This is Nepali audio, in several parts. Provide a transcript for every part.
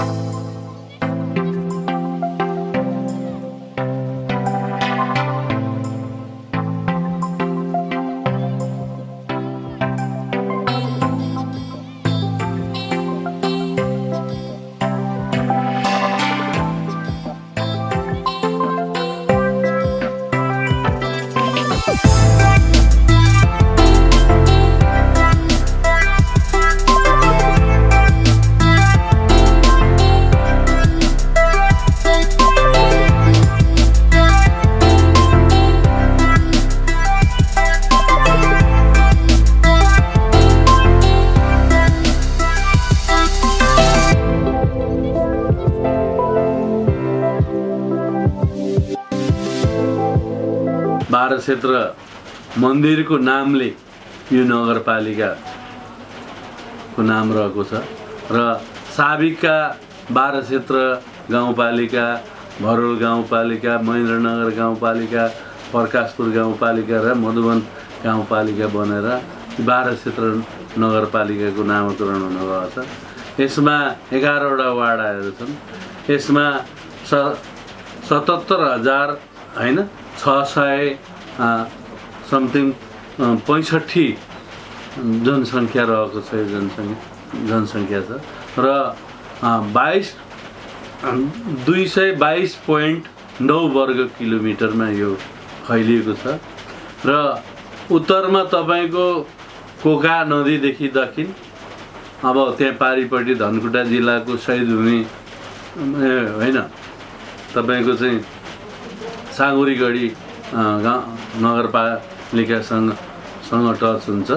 बाह्र क्षेत्र मन्दिरको नामले यो नगरपालिकाको नाम रहेको छ र साबिकका बाह्र क्षेत्र गाउँपालिका भरोल गाउँपालिका महेन्द्रनगर गाउँपालिका प्रकाशपुर गाउँपालिका र मधुवन गाउँपालिका बनेर बाह्र क्षेत्र नगरपालिकाको नामाकरण हुनुभएको छ। यसमा एघारवटा वार्डहरू छन्। यसमा स सतहत्तर हजार होइन छ सय समथिङ पैँसठी जनसङ्ख्या रहेको छ यो जनसङ्ख्या जनसङ्ख्या छ। र बाइस दुई सय बाइस पोइन्ट नौ वर्ग किलोमिटरमा यो फैलिएको छ। र उत्तरमा तपाईँको कोका नदीदेखि दक्षिण अब त्यहाँ पारिपट्टि धनकुटा जिल्लाको शहीदभूमि ए, होइन तपाईँको चाहिँ साँगुरीगढी गाउँ नगरपालिकासँग सँग टच हुन्छ।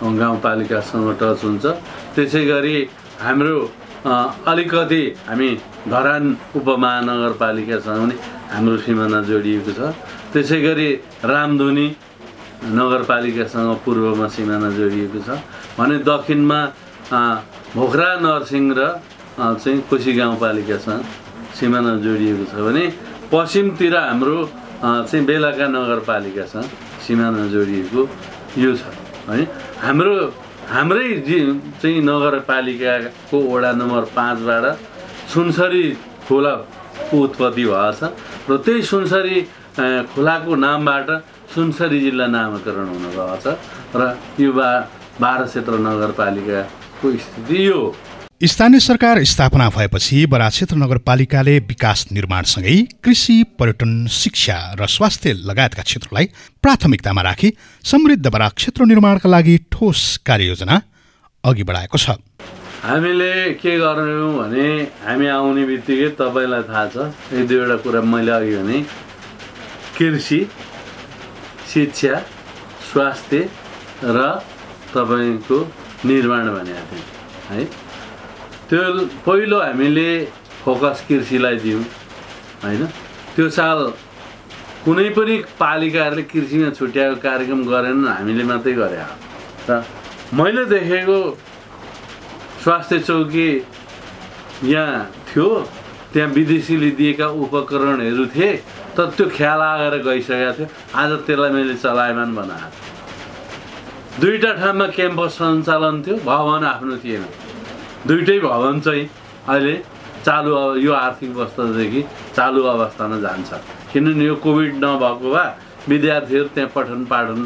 गाउँपालिकासँग टच हुन्छ। त्यसै गरी हाम्रो अलिकति हामी धरान उपमहानगरपालिकासँग पनि हाम्रो सिमाना जोडिएको छ। त्यसै गरी रामधुनी नगरपालिकासँग पूर्वमा सिमाना जोडिएको छ। भने दक्षिणमा भोखरा नरसिंह र चाहिँ कोशी गाउँपालिकासँग सिमाना जोडिएको छ भने पश्चिमतिर हाम्रो चाहिँ बेलका नगरपालिकासँग सिमाना जोडिएको यो छ है? हाम्रो हाम्रै चाहिँ नगरपालिकाको वडा नम्बर पाँचबाट सुनसरी खोलाको उत्पत्ति भएछ र त्यही सुनसरी खोलाको नामबाट सुनसरी जिल्ला नामाकरण हुनुभएको छ र यो बा बाह्र क्षेत्र नगरपालिकाको स्थिति यो हो। स्थानीय सरकार स्थापना भएपछि बराक क्षेत्र नगरपालिकाले विकास निर्माणसँगै कृषि पर्यटन शिक्षा र स्वास्थ्य लगायतका क्षेत्रलाई प्राथमिकतामा राखी समृद्ध बराक क्षेत्र निर्माणका लागि ठोस कार्ययोजना अघि बढाएको छ। हामीले के गर्यौँ भने हामी आउने बित्तिकै तपाईँलाई थाहा छ एक दुईवटा कुरा मैले अघि भने कृषि शिक्षा स्वास्थ्य र तपाईँको निर्माण भनेको थिएँ है? त्यो पहिलो हामीले फोकस कृषिलाई दियौँ होइन? त्यो साल कुनै पनि पालिकाहरूले कृषिमा छुट्याएको कार्यक्रम गरेनन् हामीले मात्रै गरे र मैले देखेको स्वास्थ्य चौकी यहाँ थियो त्यहाँ विदेशीले दिएका उपकरणहरू थिए तर त्यो ख्याल आएर गइसकेको थियो। आज त्यसलाई मैले चलायमान बनाएको दुईवटा ठाउँमा क्याम्पस सञ्चालन थियो भवन आफ्नो थिएन। दुइटै भवन चाहिँ अहिले चालु यो आर्थिक वर्षदेखि चालु अवस्थामा जान्छ। किनभने यो कोभिड नभएको भए विद्यार्थीहरू त्यहाँ पठन पाठन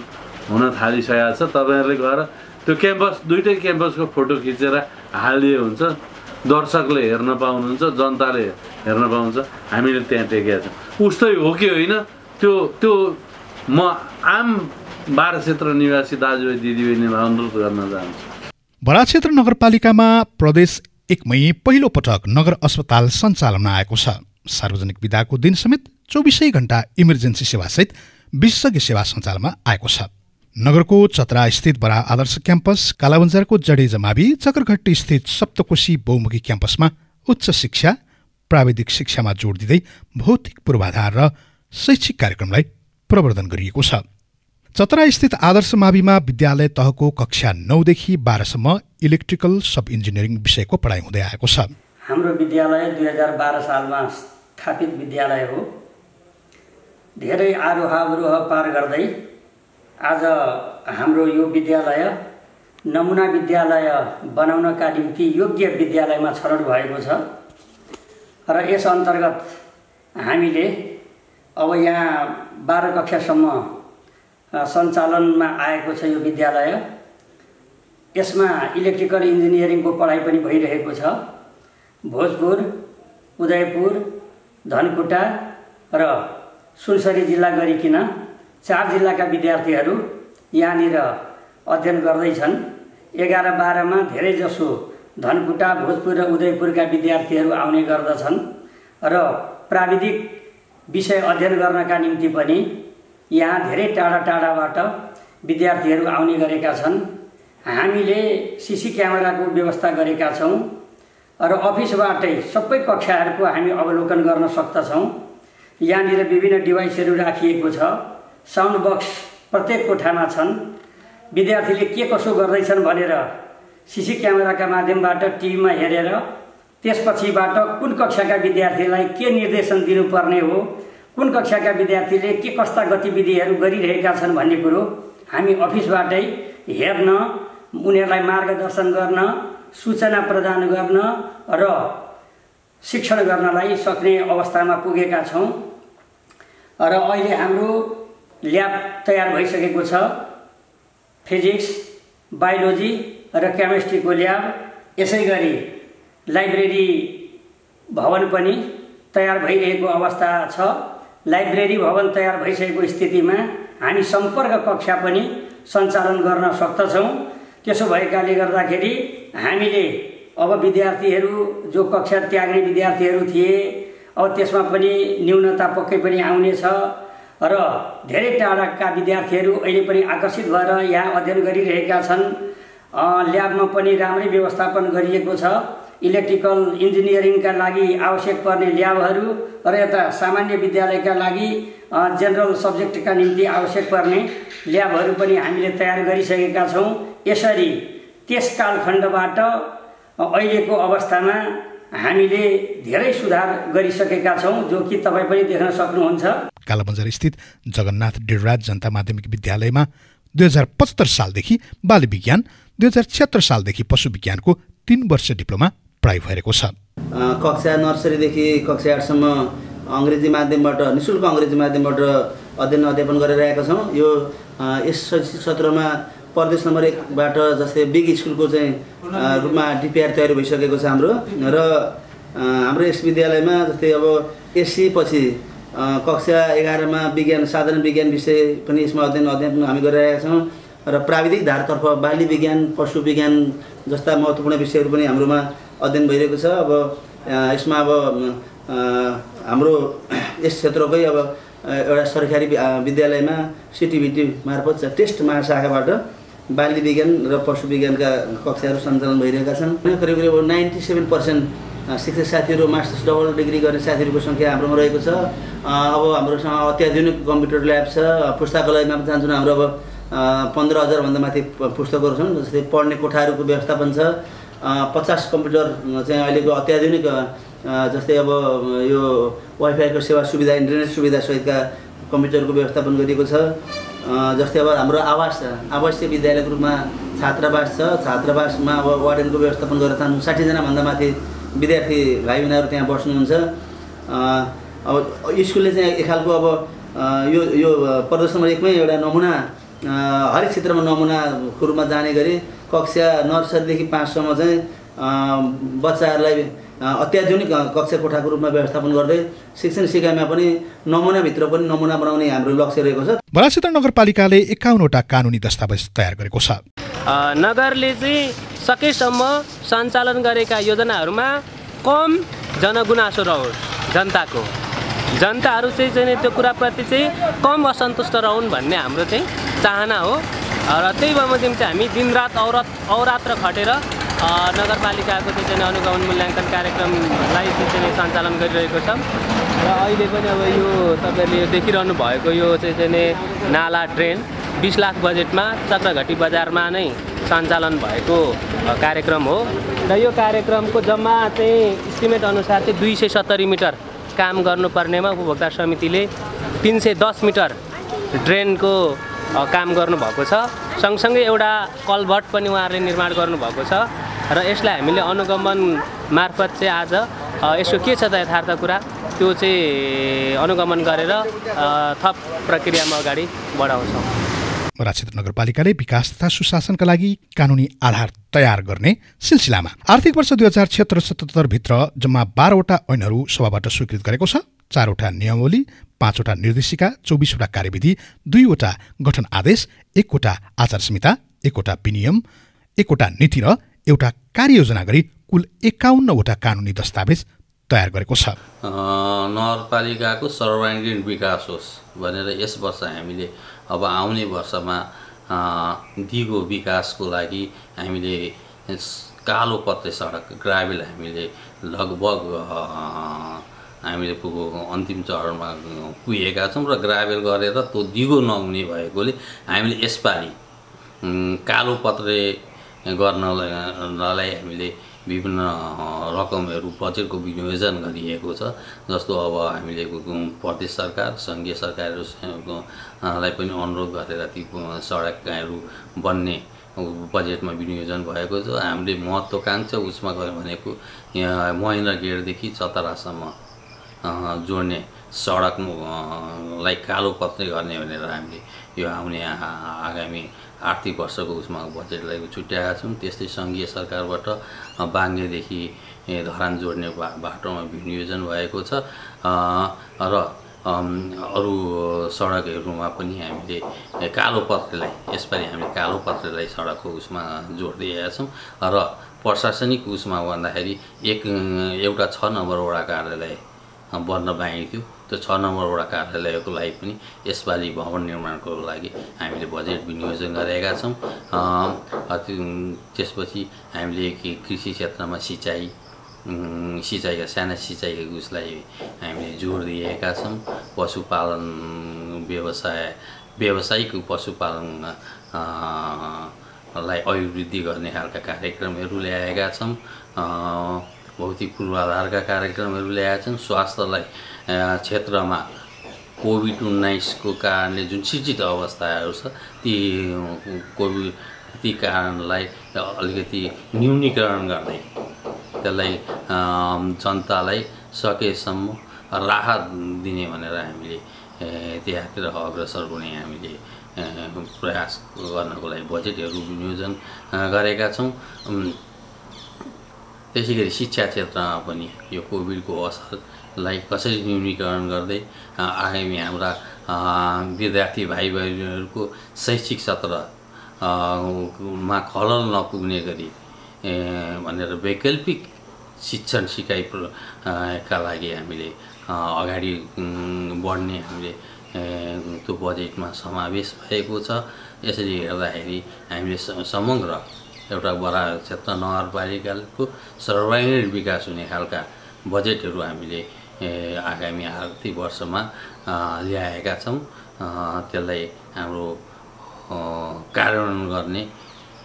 हुन थालिसकेको छ। तपाईँहरूले गएर त्यो क्याम्पस दुइटै क्याम्पसको फोटो खिचेर हालिदिए हुन्छ। दर्शकले हेर्न पाउनुहुन्छ जनताले हेर्न पाउँछ हामीले त्यहाँ टेकेका छौँ। उस्तै हो कि होइन त्यो त्यो म आम बाह्र क्षेत्र निवासी दाजुभाइ दिदीबहिनीलाई अनुरोध गर्न चाहन्छु। क्षेत्र नगरपालिकामा प्रदेश एकमै पहिलो पटक नगर अस्पताल सञ्चालनमा आएको छ। सार्वजनिक विदाको दिन समेत चौबिसै घण्टा इमर्जेन्सी सेवासहित विशेषज्ञ सेवा सञ्चालनमा आएको छ। नगरको चतरा स्थित बरा आदर्श क्याम्पस कालाबन्जारको जडे जमावी चक्रघट्टी स्थित सप्तकोशी बहुमुखी क्याम्पसमा उच्च शिक्षा प्राविधिक शिक्षामा जोड दिँदै भौतिक पूर्वाधार र शैक्षिक कार्यक्रमलाई प्रवर्धन गरिएको छ। चतरा स्थित आदर्श माविमा विद्यालय तहको कक्षा नौदेखि बाह्रसम्म इलेक्ट्रिकल सब इन्जिनियरिङ विषयको पढाइ हुँदै आएको छ। हाम्रो विद्यालय दुई हजार बाह्र सालमा स्थापित विद्यालय हो। धेरै आरोह पार गर्दै आज हाम्रो यो विद्यालय नमुना विद्यालय बनाउनका निम्ति योग्य विद्यालयमा छनौट भएको छ र यस अन्तर्गत हामीले अब यहाँ बाह्र कक्षासम्म सञ्चालनमा आएको छ यो विद्यालय। यसमा इलेक्ट्रिकल इन्जिनियरिङको पढाइ पनि भइरहेको छ। भोजपुर उदयपुर धनकुटा र सुनसरी जिल्ला गरिकन चार जिल्लाका विद्यार्थीहरू यहाँनिर अध्ययन गर्दैछन्। एघार बाह्रमा धेरैजसो धनकुटा भोजपुर र उदयपुरका विद्यार्थीहरू आउने गर्दछन् र प्राविधिक विषय अध्ययन गर्नका निम्ति पनि यहाँ धेरै टाढा टाढाबाट विद्यार्थीहरू आउने गरेका छन्। हामीले सिसी क्यामेराको व्यवस्था गरेका छौँ र अफिसबाटै सबै कक्षाहरूको हामी अवलोकन गर्न सक्दछौँ। यहाँनिर विभिन्न डिभाइसहरू राखिएको छ। साउन्ड बक्स प्रत्येक कोठामा छन्। विद्यार्थीले के कसो गर्दैछन् भनेर सिसी क्यामेराका माध्यमबाट टिभीमा हेरेर त्यसपछिबाट कुन कक्षाका विद्यार्थीलाई के निर्देशन दिनुपर्ने हो कुन कक्षाका विद्यार्थीले के कस्ता गतिविधिहरू गरिरहेका छन् भन्ने कुरो हामी अफिसबाटै हेर्न उनीहरूलाई मार्गदर्शन गर्न सूचना प्रदान गर्न र शिक्षण गर्नलाई सक्ने अवस्थामा पुगेका छौँ। र अहिले हाम्रो ल्याब तयार भइसकेको छ। फिजिक्स बायोलोजी र केमिस्ट्रीको ल्याब। यसै गरी लाइब्रेरी भवन पनि तयार भइरहेको अवस्था छ। लाइब्रेरी भवन तयार भइसकेको स्थितिमा हामी सम्पर्क कक्षा पनि सञ्चालन गर्न सक्दछौँ। त्यसो भएकाले गर्दाखेरि हामीले अब विद्यार्थीहरू जो कक्षा त्याग्ने विद्यार्थीहरू थिए अब त्यसमा पनि न्यूनता पक्कै पनि आउनेछ र धेरै टाढाका विद्यार्थीहरू अहिले पनि आकर्षित भएर यहाँ अध्ययन गरिरहेका छन्। ल्याबमा पनि राम्रै व्यवस्थापन गरिएको छ। इलेक्ट्रिकल इन्जिनियरिङका लागि आवश्यक पर्ने ल्याबहरू र यता सामान्य विद्यालयका लागि जेनरल सब्जेक्टका निम्ति आवश्यक पर्ने ल्याबहरू पनि हामीले तयार गरिसकेका छौँ। यसरी त्यस कालखण्डबाट अहिलेको अवस्थामा हामीले धेरै सुधार गरिसकेका छौँ जो कि तपाईँ पनि देख्न सक्नुहुन्छ। कालाबजार स्थित जगन्नाथ डेडराज जनता माध्यमिक विद्यालयमा दुई हजार पचहत्तर सालदेखि बाल विज्ञान दुई हजार छिहत्तर सालदेखि पशु विज्ञानको तीन वर्ष डिप्लोमा पढाइ भएको छ। कक्षा नर्सरीदेखि कक्षा आठसम्म अङ्ग्रेजी माध्यमबाट नि शुल्क अङ्ग्रेजी माध्यमबाट अध्ययन अध्यापन गरिरहेका छौँ। यो यस शैक्षिक सत्रमा प्रदेश नम्बर एकबाट जस्तै बिग स्कुलको चाहिँ रूपमा डिपिआर तयारी भइसकेको छ हाम्रो। र हाम्रो यस विद्यालयमा जस्तै अब एससी पछि कक्षा एघारमा विज्ञान साधारण विज्ञान विषय पनि यसमा अध्ययन अध्ययन हामी गरिरहेका छौँ। र प्राविधिक धारतर्फ बाली विज्ञान पशु विज्ञान जस्ता महत्त्वपूर्ण विषयहरू पनि हाम्रोमा अध्ययन भइरहेको छ। अब यसमा अब हाम्रो यस क्षेत्रकै अब एउटा सरकारी विद्यालयमा सिटिभिटी मार्फत टेस्ट महाशाखाबाट बाली विज्ञान र पशु विज्ञानका कक्षाहरू सञ्चालन भइरहेका छन्। करिब करिब नाइन्टी सेभेन पर्सेन्ट शिक्षक साथीहरू मास्टर्स डबल डिग्री गर्ने साथीहरूको सङ्ख्या हाम्रोमा रहेको छ। अब हाम्रोसँग अत्याधुनिक कम्प्युटर ल्याब छ। पुस्तकालयमा जान्छौँ हाम्रो अब पन्ध्र हजारभन्दा माथि पुस्तकहरू छन् जस्तै पढ्ने कोठाहरूको व्यवस्थापन छ। पचास कम्प्युटर चाहिँ अहिलेको अत्याधुनिक जस्तै अब यो वाइफाईको सेवा सुविधा इन्टरनेट सुविधा सहितका कम्प्युटरको व्यवस्थापन गरिएको छ। जस्तै अब हाम्रो आवास आवासीय विद्यालयको रूपमा छात्रावास छ। छात्रावासमा अब वार्डेनको व्यवस्थापन गरेर छन् साठीजनाभन्दा माथि विद्यार्थी भाइ बहिनीहरू त्यहाँ बस्नुहुन्छ। अब स्कुलले चाहिँ एक खालको अब यो यो प्रदेश नम्बर एकमै एउटा नमुना हरेक क्षेत्रमा नमुनाको रूपमा जाने गरी कक्षा नर्सरीदेखि पाँचसम्म चाहिँ अ, बच्चाहरूलाई अत्याधुनिक कक्षा कोठाको रूपमा व्यवस्थापन गर्दै शिक्षण सिकाइमा पनि नमुनाभित्र पनि नमुना बनाउने हाम्रो लक्ष्य रहेको छ। बरासित नगरपालिकाले एकाउन्नवटा कानुनी दस्तावेज तयार गरेको छ। नगरले चाहिँ सकेसम्म सञ्चालन गरेका योजनाहरूमा कम जनगुनासो रहोस् जनताको। जनताहरू चाहिँ चाहिँ त्यो कुराप्रति चाहिँ कम असन्तुष्ट रहन् भन्ने हाम्रो चाहिँ चाहना हो। र त्यही बमोजिम चाहिँ हामी दिनरात औरत औरात्र खटेर नगरपालिकाको चाहिँ चाहिँ अनुगमन मूल्याङ्कन कार्यक्रमलाई चाहिँ चाहिँ सञ्चालन गरिरहेको छ। र अहिले पनि अब यो तपाईँले यो देखिरहनु भएको यो चाहिँ चाहिँ नाला ड्रेन बिस लाख बजेटमा चक्रघटी बजारमा नै सञ्चालन भएको कार्यक्रम हो। र यो कार्यक्रमको जम्मा चाहिँ इस्टिमेट अनुसार चाहिँ दुई सय सत्तरी मिटर काम गर्नुपर्नेमा उपभोक्ता समितिले तिन सय दस मिटर ड्रेनको काम गर्नुभएको छ। सँगसँगै एउटा कलभट पनि उहाँहरूले निर्माण गर्नुभएको छ र यसलाई हामीले अनुगमन मार्फत चाहिँ आज यसको के छ त यथार्थ कुरा त्यो चाहिँ अनुगमन गरेर थप प्रक्रियामा अगाडि बढाउँछौँ। राक्षेत्र नगरपालिकाले विकास तथा सुशासनका लागि कानुनी आधार तयार गर्ने सिलसिलामा आर्थिक वर्ष दुई हजार छिहत्तर सतहत्तरभित्र जम्मा बाह्रवटा ऐनहरू सभाबाट स्वीकृत गरेको छ। चारवटा नियमावली पाँचवटा निर्देशिका चौबिसवटा कार्यविधि दुईवटा गठन आदेश एकवटा आचार संहिता एकवटा विनियम एकवटा नीति र एउटा कार्ययोजना गरी कुल एकाउन्नवटा कानुनी दस्तावेज तयार गरेको छ। नगरपालिकाको सर्वाङ्गीण विकास होस् भनेर यस वर्ष हामीले अब आउने वर्षमा दिगो विकासको लागि हामीले कालो पत्रे सडक ग्राभेल हामीले लगभग हामीले पुगो अन्तिम चरणमा पुगेका छौँ र ग्राभेल गरेर त्यो दिगो नहुने भएकोले हामीले यसपालि कालो पत्रे गर्नलाई हामीले विभिन्न रकमहरू बजेटको विनियोजन गरिएको छ जस्तो अब हामीले प्रदेश सरकार सङ्घीय सरकारहरू लाई पनि अनुरोध गरेर ती सडकहरू बन्ने बजेटमा विनियोजन भएको छ। हामीले महत्त्वकाङ्क्षा उसमा गयो भनेको यहाँ महेन्द्र गेटदेखि चतरासम्म जोड्ने सडक अ, लाई कालो पत्रै गर्ने भनेर हामीले यो आउने आगामी आर्थिक वर्षको उसमा बजेटलाई छुट्याएका छौँ त्यस्तै सङ्घीय सरकारबाट बाङ्गेदेखि धरान जोड्ने बाटोमा विनियोजन भएको छ। र अरू सडकहरूमा पनि हामीले कालो पत्रेलाई यसपालि हामीले कालो पत्रेलाई सडकको उसमा जोड्दै छौँ। र प्रशासनिक उसमा भन्दाखेरि एक एउटा छ नम्बर वडा कार्यालय बन्न बाँकी थियो। त्यो छ नम्बर वडा कार्यालयको लागि पनि यसपालि भवन निर्माणको लागि हामीले बजेट विनियोजन गरेका छौँ। त्यसपछि हामीले कृषि क्षेत्रमा सिँचाइ सिँचाइका साना सिँचाइको उसलाई हामीले जोड दिएका छौँ। पशुपालन व्यवसाय व्यावसायिक पशुपालन लाई अभिवृद्धि गर्ने खालका कार्यक्रमहरू ल्याएका छौँ। भौतिक पूर्वाधारका कार्यक्रमहरू ल्याएका छौँ स्वास्थ्यलाई क्षेत्रमा कोभिड उन्नाइसको कारणले जुन सिर्जित अवस्थाहरू छ ती कोभिड ती कारणलाई अलिकति न्यूनीकरण गर्दै त्यसलाई जनतालाई सकेसम्म राहत दिने भनेर हामीले त्यहाँतिर अग्रसर हुने हामीले प्रयास गर्नको लागि बजेटहरू विनियोजन अ, गरेका छौँ। त्यसै गरी शिक्षा क्षेत्रमा पनि यो कोभिडको असरलाई कसरी न्यूनीकरण गर्दै आगामी हाम्रा विद्यार्थी भाइ बहिनीहरूको शैक्षिक सत्र मा खलल नपुग्ने गरी भनेर वैकल्पिक शिक्षण सिकाइ प्र- अ, का लागि हामीले अगाडि बढ्ने हामीले त्यो बजेटमा समावेश भएको छ। यसरी हेर्दाखेरि हामीले समग्र एउटा बडा क्षेत्र नगरपालिकाको सर्वाङ्गीण विकास हुने खालका बजेटहरू हामीले आगामी आर्थिक वर्षमा ल्याएका छौँ। त्यसलाई हाम्रो कार्यान्वयन गर्ने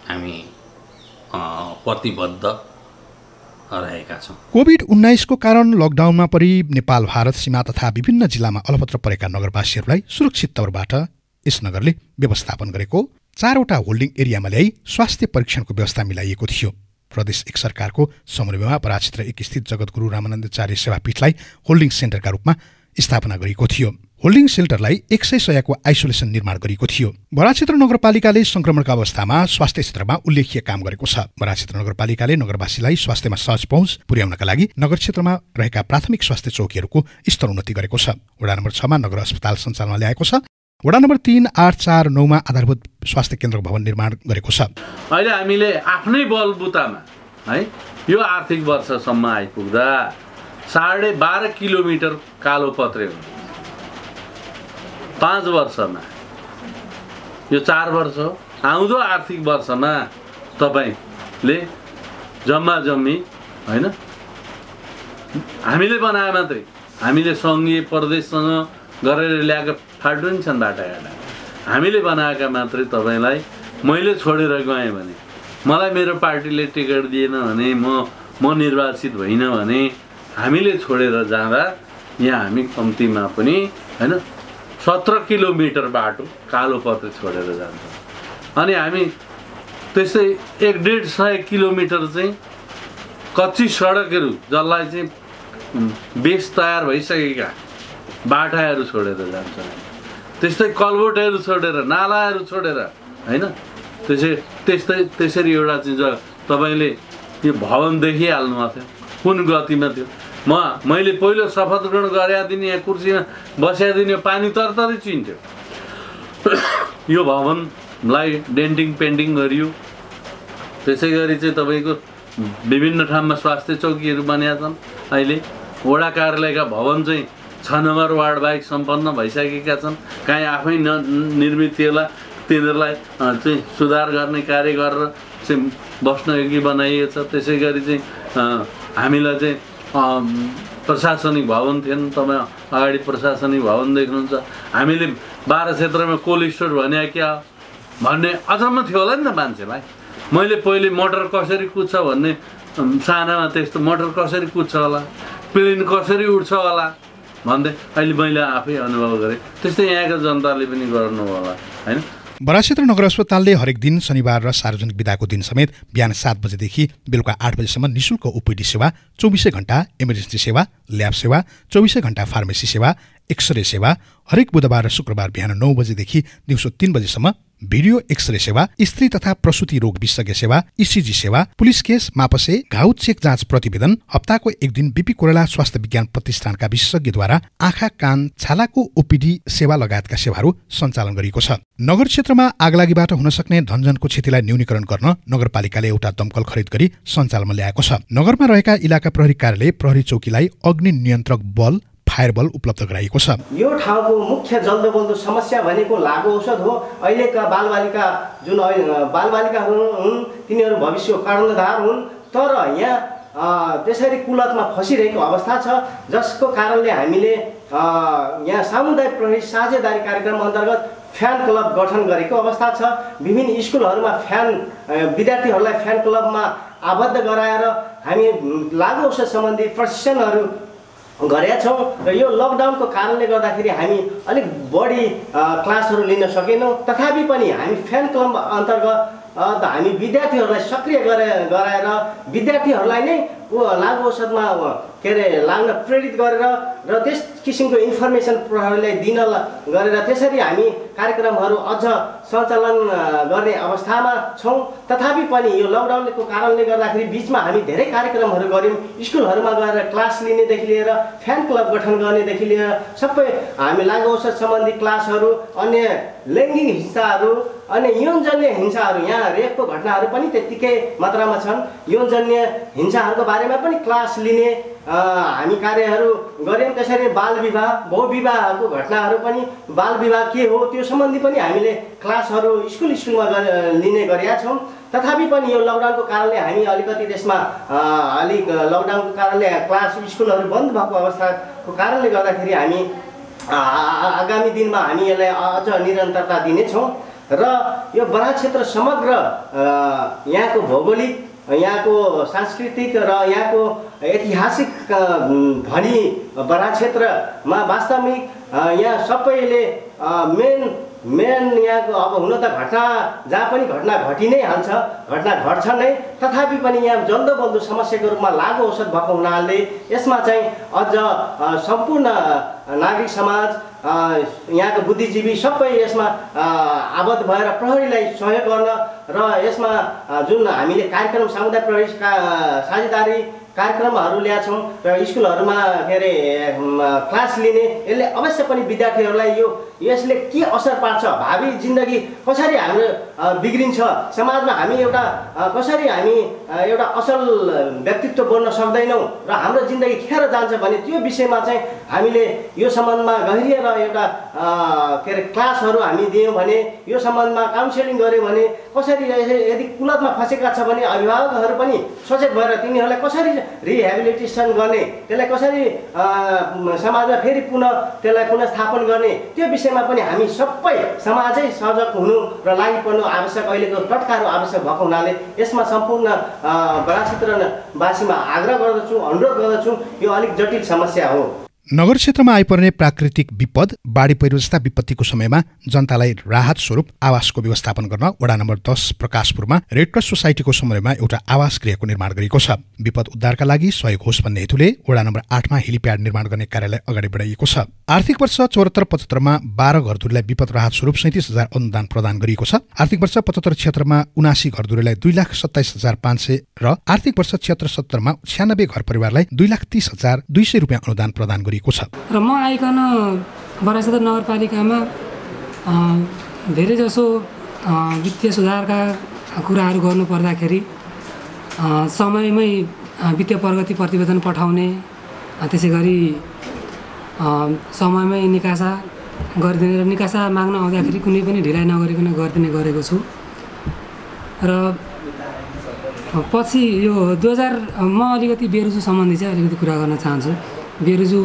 हामी प्रतिबद्ध रहेका छौँ। कोभिड उन्नाइसको कारण लकडाउनमा परि नेपाल भारत सीमा तथा विभिन्न जिल्लामा अलपत्र परेका नगरवासीहरूलाई सुरक्षित तौरबाट यस नगरले व्यवस्थापन गरेको चारवटा होल्डिङ एरियामा ल्याई स्वास्थ्य परीक्षणको व्यवस्था मिलाइएको थियो। प्रदेश एक सरकारको समन्वयमा पराक्षेत्र एक स्थित जगतगुरु रामानन्दचार्य सेवापीठलाई होल्डिङ सेन्टरका रूपमा स्थापना गरिएको थियो। होल्डिङ सेल्टरलाई एक सय सयको आइसोलेसन निर्माण गरिएको थियो। बराक्षेत्र नगरपालिकाले संक्रमणका अवस्थामा स्वास्थ्य क्षेत्रमा उल्लेख्य काम गरेको छ। बराक्षेत्र नगरपालिकाले नगरवासीलाई स्वास्थ्यमा सहज पहुँच पुर्याउनका लागि नगर क्षेत्रमा रहेका प्राथमिक स्वास्थ्य चौकीहरूको स्तरोन्नति गरेको छ। वडा नम्बर छमा नगर अस्पताल सञ्चालनमा ल्याएको छ। वडा नम्बर तिन आठ चार नौमा आधारभूत स्वास्थ्य केन्द्र भवन निर्माण गरेको छ। अहिले हामीले आफ्नै बलबुतामा है यो आर्थिक वर्षसम्म आइपुग्दा साढे बाह्र किलोमिटर कालो पत्रे हो पाँच वर्षमा यो चार वर्ष हो। आउँदो आर्थिक वर्षमा तपाईँले जम्मा जम्मी होइन हामीले बनाए मात्रै हामीले सङ्घीय प्रदेशसँग गरेर ल्याएको फाल्टु नि छन् बाटाघाटा हामीले बनाएका मात्रै तपाईँलाई मैले छोडेर गएँ भने मलाई मेरो पार्टीले टिकट दिएन भने म म निर्वाचित भइनँ भने हामीले छोडेर जाँदा यहाँ हामी कम्तीमा पनि होइन सत्र किलोमिटर बाटो कालो पत्र छोडेर जान्छौँ। अनि हामी त्यस्तै एक डेढ सय किलोमिटर चाहिँ कच्ची सडकहरू जसलाई चाहिँ बेस तयार भइसकेका बाटाहरू छोडेर जान्छ। त्यस्तै कलबोटहरू छोडेर नालाहरू छोडेर होइन? त्यसै त्यस्तै त्यसरी एउटा चाहिँ ज तपाईँले यो भवन देखिहाल्नु थियो। कुन गतिमा थियो? म मैले पहिलो शपथ ग्रहण गराइदिने यहाँ कुर्सीमा बसाइदिने पानी तरतरै चिन्थ्यो। यो भवनलाई डेन्टिङ पेन्टिङ गरियो। त्यसै गरी चाहिँ तपाईँको विभिन्न ठाउँमा स्वास्थ्य चौकीहरू बनिएका छन्। अहिले वडा कार्यालयका भवन चाहिँ छ नम्बर वार्ड बाहेक सम्पन्न भइसकेका छन्। काहीँ आफै न निर्मित होला तिनीहरूलाई चाहिँ सुधार गर्ने कार्य गरेर चाहिँ बस्न योग्य छ। त्यसै गरी चाहिँ हामीलाई चाहिँ प्रशासनिक भवन थिएन। तपाईँ अगाडि प्रशासनिक भवन देख्नुहुन्छ। हामीले बाह्र क्षेत्रमा कोल्ड स्टोर भने क्या? भन्ने अचम्म थियो होला नि त मान्छेलाई मैले पहिले मोटर कसरी कुद्छ भन्ने सानामा त्यस्तो मोटर कसरी कुद्छ होला? प्लेन कसरी उड्छ होला? भन्दै अहिले मैले आफै अनुभव गरेँ। त्यस्तै यहाँको जनताले पनि गर्नु होला होइन? बराक्षेत्र नगर अस्पतालले हरेक दिन शनिबार र सार्वजनिक विदाको दिन समेत बिहान सात बजेदेखि बेलुका आठ बजेसम्म निशुल्क ओपिडी सेवा चौबिसै घण्टा इमर्जेन्सी सेवा ल्याब सेवा चौबिसै घण्टा फार्मेसी सेवा एक्सरे सेवा हरेक बुधबार र शुक्रबार बिहान नौ बजेदेखि दिउँसो तिन बजेसम्म भिडियो एक्सरे सेवा स्त्री तथा प्रसुति रोग विशेषज्ञ सेवा इसिजी सेवा पुलिस केस मापसे घाउ चेक जाँच प्रतिवेदन हप्ताको एक दिन बिपी कोरेला स्वास्थ्य विज्ञान प्रतिष्ठानका विशेषज्ञद्वारा आँखा कान छालाको ओपिडी सेवा लगायतका सेवाहरू सञ्चालन गरिएको छ। नगर क्षेत्रमा आगलागीबाट हुन सक्ने धनजनको क्षतिलाई न्यूनीकरण गर्न नगरपालिकाले एउटा दमकल खरिद गरी सञ्चालनमा ल्याएको छ। नगरमा रहेका इलाका प्रहरी कार्यालय प्रहरी चौकीलाई अग्नि नियन्त्रक बल फायर बल उपलब्ध गराइएको छ। यो ठाउँको मुख्य जल्दो बल्दो समस्या भनेको लागु औषध हो। अहिलेका बालबालिका जुन बालबालिकाहरू हुन् तिनीहरू भविष्यको कर्णधार हुन् तर यहाँ त्यसरी कुलतमा फसिरहेको अवस्था छ जसको कारणले हामीले यहाँ सामुदायिक प्रहरी साझेदारी कार्यक्रम अन्तर्गत फ्यान क्लब गठन गरेको अवस्था छ। विभिन्न स्कुलहरूमा फ्यान विद्यार्थीहरूलाई फ्यान क्लबमा आबद्ध गराएर हामी लागु औषध सम्बन्धी प्रशिक्षणहरू गरेका छौँ र यो लकडाउनको कारणले गर्दाखेरि हामी अलिक बढी क्लासहरू लिन सकेनौँ। तथापि पनि हामी फ्यान क्लब अन्तर्गत हामी विद्यार्थीहरूलाई सक्रिय गरे गराएर विद्यार्थीहरूलाई नै ऊ लागु औषधमा के अरे लाग्न प्रेरित गरेर र त्यस किसिमको इन्फर्मेसन प्रहरीलाई दिन गरेर त्यसरी हामी कार्यक्रमहरू अझ सञ्चालन गर्ने अवस्थामा छौँ। तथापि पनि यो लकडाउनको कारणले गर्दाखेरि बिचमा हामी धेरै कार्यक्रमहरू गऱ्यौँ। स्कुलहरूमा गएर क्लास लिनेदेखि लिएर फ्यान क्लब गठन गर्नेदेखि लिएर सबै हामी लागु औषध सम्बन्धी क्लासहरू अन्य लैङ्गिक हिंसाहरू अनि यौनजन्य हिंसाहरू यहाँ रेपको घटनाहरू पनि त्यत्तिकै मात्रामा छन्। यौनजन्य हिंसाहरूको बारेमा पनि क्लास लिने हामी कार्यहरू गऱ्यौँ त्यसरी बाल विवाह बहुविवाहको घटनाहरू पनि बाल विवाह के हो त्यो सम्बन्धी पनि हामीले क्लासहरू स्कुल स्कुलमा लिने गरेका छौँ। तथापि पनि यो लकडाउनको कारणले हामी अलिकति त्यसमा अलिक लकडाउनको कारणले क्लास स्कुलहरू बन्द भएको अवस्थाको कारणले गर्दाखेरि हामी आगामी दिनमा हामी यसलाई अझ निरन्तरता दिनेछौँ। र यो बराक क्षेत्र समग्र यहाँको भौगोलिक यहाँको सांस्कृतिक र यहाँको ऐतिहासिक अ, भनी बराक क्षेत्रमा वास्तविक यहाँ सबैले मेन मेन यहाँको अब हुन त घटना जहाँ पनि घटना घटि नै हाल्छ घटना घट्छ नै तथापि पनि यहाँ जल्दो बल्दो समस्याको रूपमा लागु औषध भएको हुनाले यसमा चाहिँ अझ सम्पूर्ण नागरिक समाज यहाँको बुद्धिजीवी सबै यसमा आबद्ध भएर प्रहरीलाई सहयोग गर्न र यसमा जुन हामीले कार्यक्रम सामुदायिक प्रहरी साझेदारी कार्यक्रमहरू ल्याएको छौँ र स्कुलहरूमा के अरे क्लास लिने यसले अवश्य पनि विद्यार्थीहरूलाई यो यसले के असर पार्छ भावी जिन्दगी कसरी हाम्रो बिग्रिन्छ समाजमा हामी एउटा कसरी हामी एउटा असल व्यक्तित्व बन्न सक्दैनौँ र हाम्रो जिन्दगी खेर जान्छ भने त्यो विषयमा चाहिँ हामीले यो सम्बन्धमा गहिरिएर एउटा के अरे क्लासहरू हामी दियौँ भने यो सम्बन्धमा काउन्सिलिङ गऱ्यौँ भने कसरी यदि कुलतमा फँसेका छ भने अभिभावकहरू पनि सचेत भएर तिनीहरूलाई कसरी रिहेबिलिटेसन गर्ने त्यसलाई कसरी समाजमा फेरि पुनः त्यसलाई पुनस्थापन गर्ने त्यो विषयमा पनि हामी सबै समाजै सजग हुनु र लागि पर्नु आवश्यक अहिलेको तत्काल आवश्यक भएको हुनाले यसमा सम्पूर्ण बडा क्षेत्रवासीमा आग्रह गर्दछु अनुरोध गर्दछु यो अलिक जटिल समस्या हो। नगर क्षेत्रमा आइपर्ने प्राकृतिक विपद बाढी पहिरो जस्ता विपत्तिको समयमा जनतालाई राहत स्वरूप आवासको व्यवस्थापन गर्न वडा नम्बर दस प्रकाशपुरमा रेडक्रस सोसाइटीको समन्वयमा एउटा आवास गृहको निर्माण गरिएको छ। विपद उद्धारका लागि सहयोग होस् भन्ने हेतुले वडा नम्बर आठमा हेलिप्याड निर्माण गर्ने कार्यालय अगाडि बढाइएको छ। आर्थिक वर्ष चौहत्तर पचहत्तरमा बाह्र घरधुरीलाई विपद राहत स्वरूप सैतिस हजार अनुदान प्रदान गरिएको छ। आर्थिक वर्ष पचहत्तर क्षेत्रमा उनासी घरधुरीलाई दुई लाख सत्ताइस हजार पाँच सय र आर्थिक वर्ष छिहत्तर सत्तरमा छ्यानब्बे घर परिवारलाई दुई लाख तिस हजार दुई सय रुपियाँ अनुदान प्रदान गरिएको छ। र म आइकन बरासदर नगरपालिकामा धेरैजसो वित्तीय सुधारका कुराहरू गर्नु पर्दाखेरि अ, समयमै वित्तीय प्रगति प्रतिवेदन पठाउने त्यसै गरी समयमै निकासा गरिदिने र निकासा माग्न आउँदाखेरि कुनै पनि ढिलाइ नगरिकन गरिदिने गरेको छु। र पछि यो दुई हजार म अलिकति बेरुजु सम्बन्धी चाहिँ अलिकति कुरा गर्न चाहन्छु। बेरुजु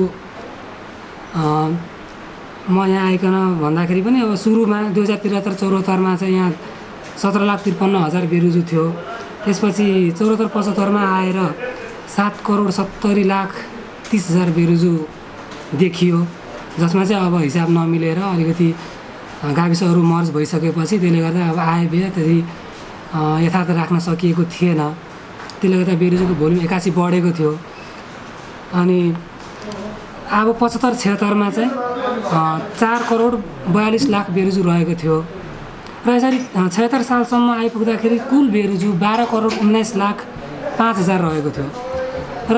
म यहाँ आइकन भन्दाखेरि पनि अब सुरुमा दुई हजार त्रिहत्तर चौहत्तरमा चाहिँ यहाँ सत्र लाख त्रिपन्न हजार बेरुजु थियो। त्यसपछि चौहत्तर पचहत्तरमा आएर सात करोड सत्तरी लाख तिस हजार बेरुजु देखियो जसमा चाहिँ अब हिसाब नमिलेर अलिकति गाविसहरू मर्ज भइसकेपछि त्यसले गर्दा अब आय व्यय त्यति यथार्थ राख्न सकिएको थिएन। त्यसले गर्दा बेरुजुको भोल्युम एक्कासी बढेको थियो। अनि अब पचहत्तर छिहत्तरमा चाहिँ चार करोड बयालिस लाख बेरुजु रहेको थियो। र यसरी छयत्तर सालसम्म आइपुग्दाखेरि कुल बेरुजु बाह्र करोड उन्नाइस लाख पाँच हजार रहेको थियो। र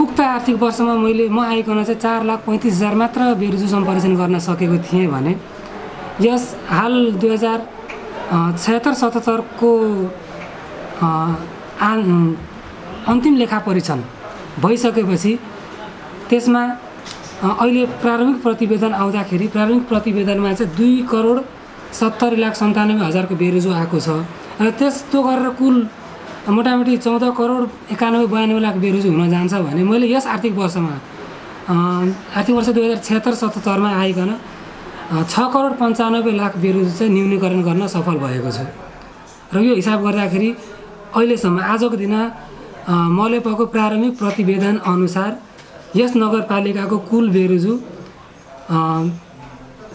उक्त आर्थिक वर्षमा मैले म आइकन चाहिँ चार लाख पैँतिस हजार मात्र बेरुजु सम्प्रेषण गर्न सकेको थिएँ भने यस हाल दुई हजार छयत्तर सतहत्तरको अन्तिम लेखा परीक्षण भइसकेपछि त्यसमा अहिले प्रारम्भिक प्रतिवेदन आउँदाखेरि प्रारम्भिक प्रतिवेदनमा चाहिँ दुई करोड सत्तरी लाख सन्तानब्बे हजारको बेरोजु आएको छ। र त्यस्तो गरेर कुल मोटामोटी चौध करोड एकानब्बे बयानब्बे लाख बेरोजु हुन जान्छ भने मैले यस आर्थिक वर्षमा आर्थिक वर्ष दुई हजार छत्तर सतहत्तरमा आइकन छ करोड पन्चानब्बे लाख बेरोजु चाहिँ न्यूनीकरण गर्न सफल भएको छु। र यो हिसाब गर्दाखेरि अहिलेसम्म आजको दिन अ, मैले पाएको प्रारम्भिक प्रतिवेदन अनुसार यस नगरपालिकाको कुल बेरोजु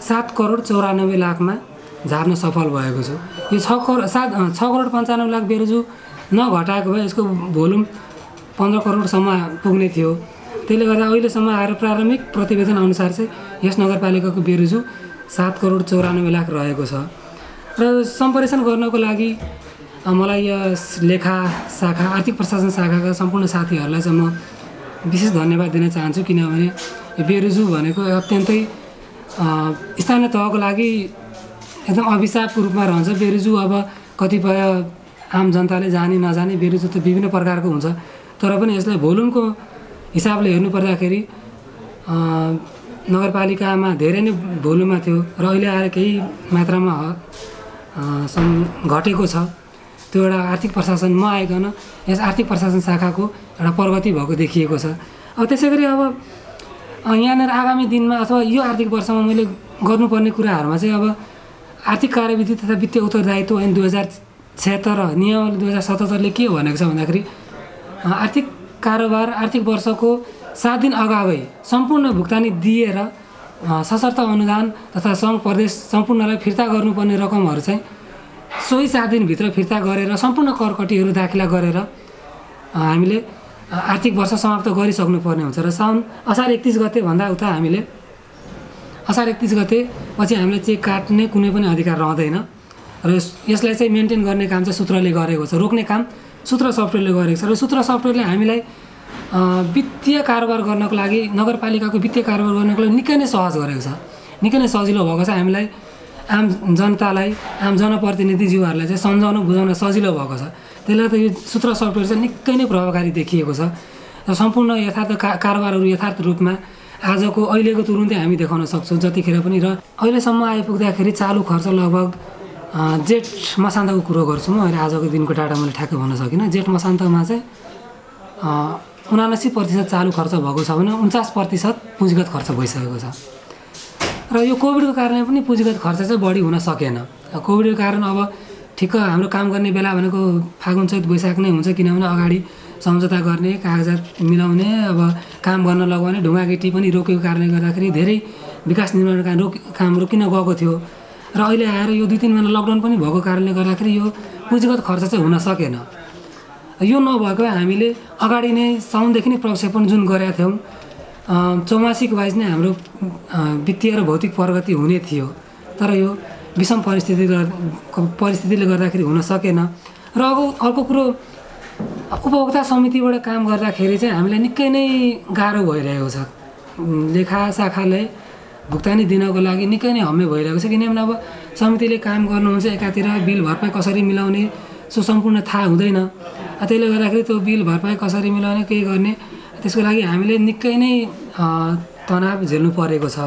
सात करोड चौरानब्बे लाखमा झार्न सफल भएको छु। यो छ करोड सात छ करोड पन्चानब्बे लाख बेरोजु नघटाएको भए यसको भोल्युम पन्ध्र करोडसम्म पुग्ने थियो। त्यसले गर्दा अहिलेसम्म आएर प्रारम्भिक प्रतिवेदन अनुसार चाहिँ यस नगरपालिकाको बेरोजु सात करोड चौरानब्बे लाख रहेको छ। र सम्प्रेषण गर्नको लागि मलाई यस लेखा शाखा आर्थिक प्रशासन शाखाका सम्पूर्ण साथीहरूलाई चाहिँ म विशेष धन्यवाद दिन चाहन्छु किनभने यो बेरोजु भनेको अत्यन्तै स्थानीय तहको लागि एकदम अभिशापको रूपमा रहन्छ। बेरोजु अब कतिपय आम जनताले जाने नजाने बेरोजु त विभिन्न प्रकारको हुन्छ। तर पनि यसलाई भोल्युमको हिसाबले हेर्नु पर्दाखेरि नगरपालिकामा धेरै नै भोल्युममा थियो र अहिले आएर केही मात्रामा घटेको छ। त्यो एउटा आर्थिक प्रशासन म आइकन यस आर्थिक प्रशासन शाखाको एउटा प्रगति भएको देखिएको छ। अब त्यसै गरी अब यहाँनिर आगामी दिनमा अथवा यो आर्थिक वर्षमा मैले गर्नुपर्ने कुराहरूमा चाहिँ अब आर्थिक कार्यविधि तथा वित्तीय उत्तरदायित्व ऐन दुई हजार छत्तर नियमावली दुई हजार सतहत्तरले के भनेको छ भन्दाखेरि आर्थिक कारोबार आर्थिक वर्षको सात दिन अगावै सम्पूर्ण भुक्तानी दिएर सशर्त अनुदान तथा सङ्घ प्रदेश सम्पूर्णलाई फिर्ता गर्नुपर्ने रकमहरू चाहिँ सोही सात दिनभित्र फिर्ता गरेर सम्पूर्ण करकटीहरू दाखिला गरेर हामीले आर्थिक वर्ष समाप्त गरिसक्नु पर्ने हुन्छ र साउन असार एकतिस गतेभन्दा उता हामीले असार एकतिस गते पछि हामीले चेक काट्ने कुनै पनि अधिकार रहँदैन र यस यसलाई चाहिँ मेन्टेन गर्ने काम चाहिँ सूत्रले गरेको छ रोक्ने काम सूत्र सफ्टवेयरले गरेको छ र सूत्र सफ्टवेयरले हामीलाई वित्तीय कारोबार गर्नको लागि नगरपालिकाको वित्तीय कारोबार गर्नको लागि निकै नै सहज गरेको छ। निकै नै सजिलो भएको छ हामीलाई। आम जनतालाई आम जनप्रतिनिधिज्यूहरूलाई चाहिँ सम्झाउन बुझाउन सजिलो भएको छ। त्यसले गर्दा यो सूत्र सफ्टवेयर चाहिँ निकै नै प्रभावकारी देखिएको छ। र सम्पूर्ण यथार्थ का कारोबारहरू यथार्थ रूपमा आजको अहिलेको तुरुन्तै हामी देखाउन सक्छौँ जतिखेर पनि र अहिलेसम्म आइपुग्दाखेरि चालु खर्च लगभग जेठ मसान्तको कुरो गर्छु म। अहिले आजको दिनको डाटा मैले ठ्याक्कै भन्न सकिनँ। जेठ मसान्तमा चाहिँ उनासी प्रतिशत चालु खर्च भएको छ भने उन्चास प्रतिशत पुँजीगत खर्च भइसकेको छ। र यो कोभिडको कारणले पनि पुँजीगत खर्च चाहिँ बढी हुन सकेन। कोभिडको कारण अब ठिक्क हाम्रो काम गर्ने बेला भनेको फागुन चैत वैशाख नै हुन्छ किनभने अगाडि सम्झौता गर्ने कागजात मिलाउने अब काम गर्न लगाउने ढुङ्गा गिटी पनि रोकेको कारणले गर्दाखेरि धेरै विकास निर्माण काम रोकि काम रोकिन गएको थियो। र अहिले आएर यो दुई तिन महिना लकडाउन पनि भएको कारणले गर्दाखेरि यो पुँजीगत खर्च चाहिँ हुन सकेन। यो नभएको भए हामीले अगाडि नै साउनदेखि नै प्रक्षेपण जुन गरेका थियौँ चौमासिक वाइज नै हाम्रो वित्तीय र भौतिक प्रगति हुने थियो। तर यो विषम परिस्थिति परिस्थितिले गर्दाखेरि हुन सकेन। र अब अर्को कुरो उपभोक्ता समितिबाट काम गर्दाखेरि चाहिँ हामीलाई निकै नै गाह्रो भइरहेको छ। लेखा शाखाले भुक्तानी दिनको लागि निकै नै हम्मे भइरहेको छ। किनभने अब समितिले काम गर्नुहुन्छ एकातिर बिल भरपाई कसरी मिलाउने सो सम्पूर्ण थाहा हुँदैन। त्यसले गर्दाखेरि त्यो बिल भरपाई कसरी मिलाउने के गर्ने त्यसको लागि हामीले निकै नै तनाव झेल्नु परेको छ।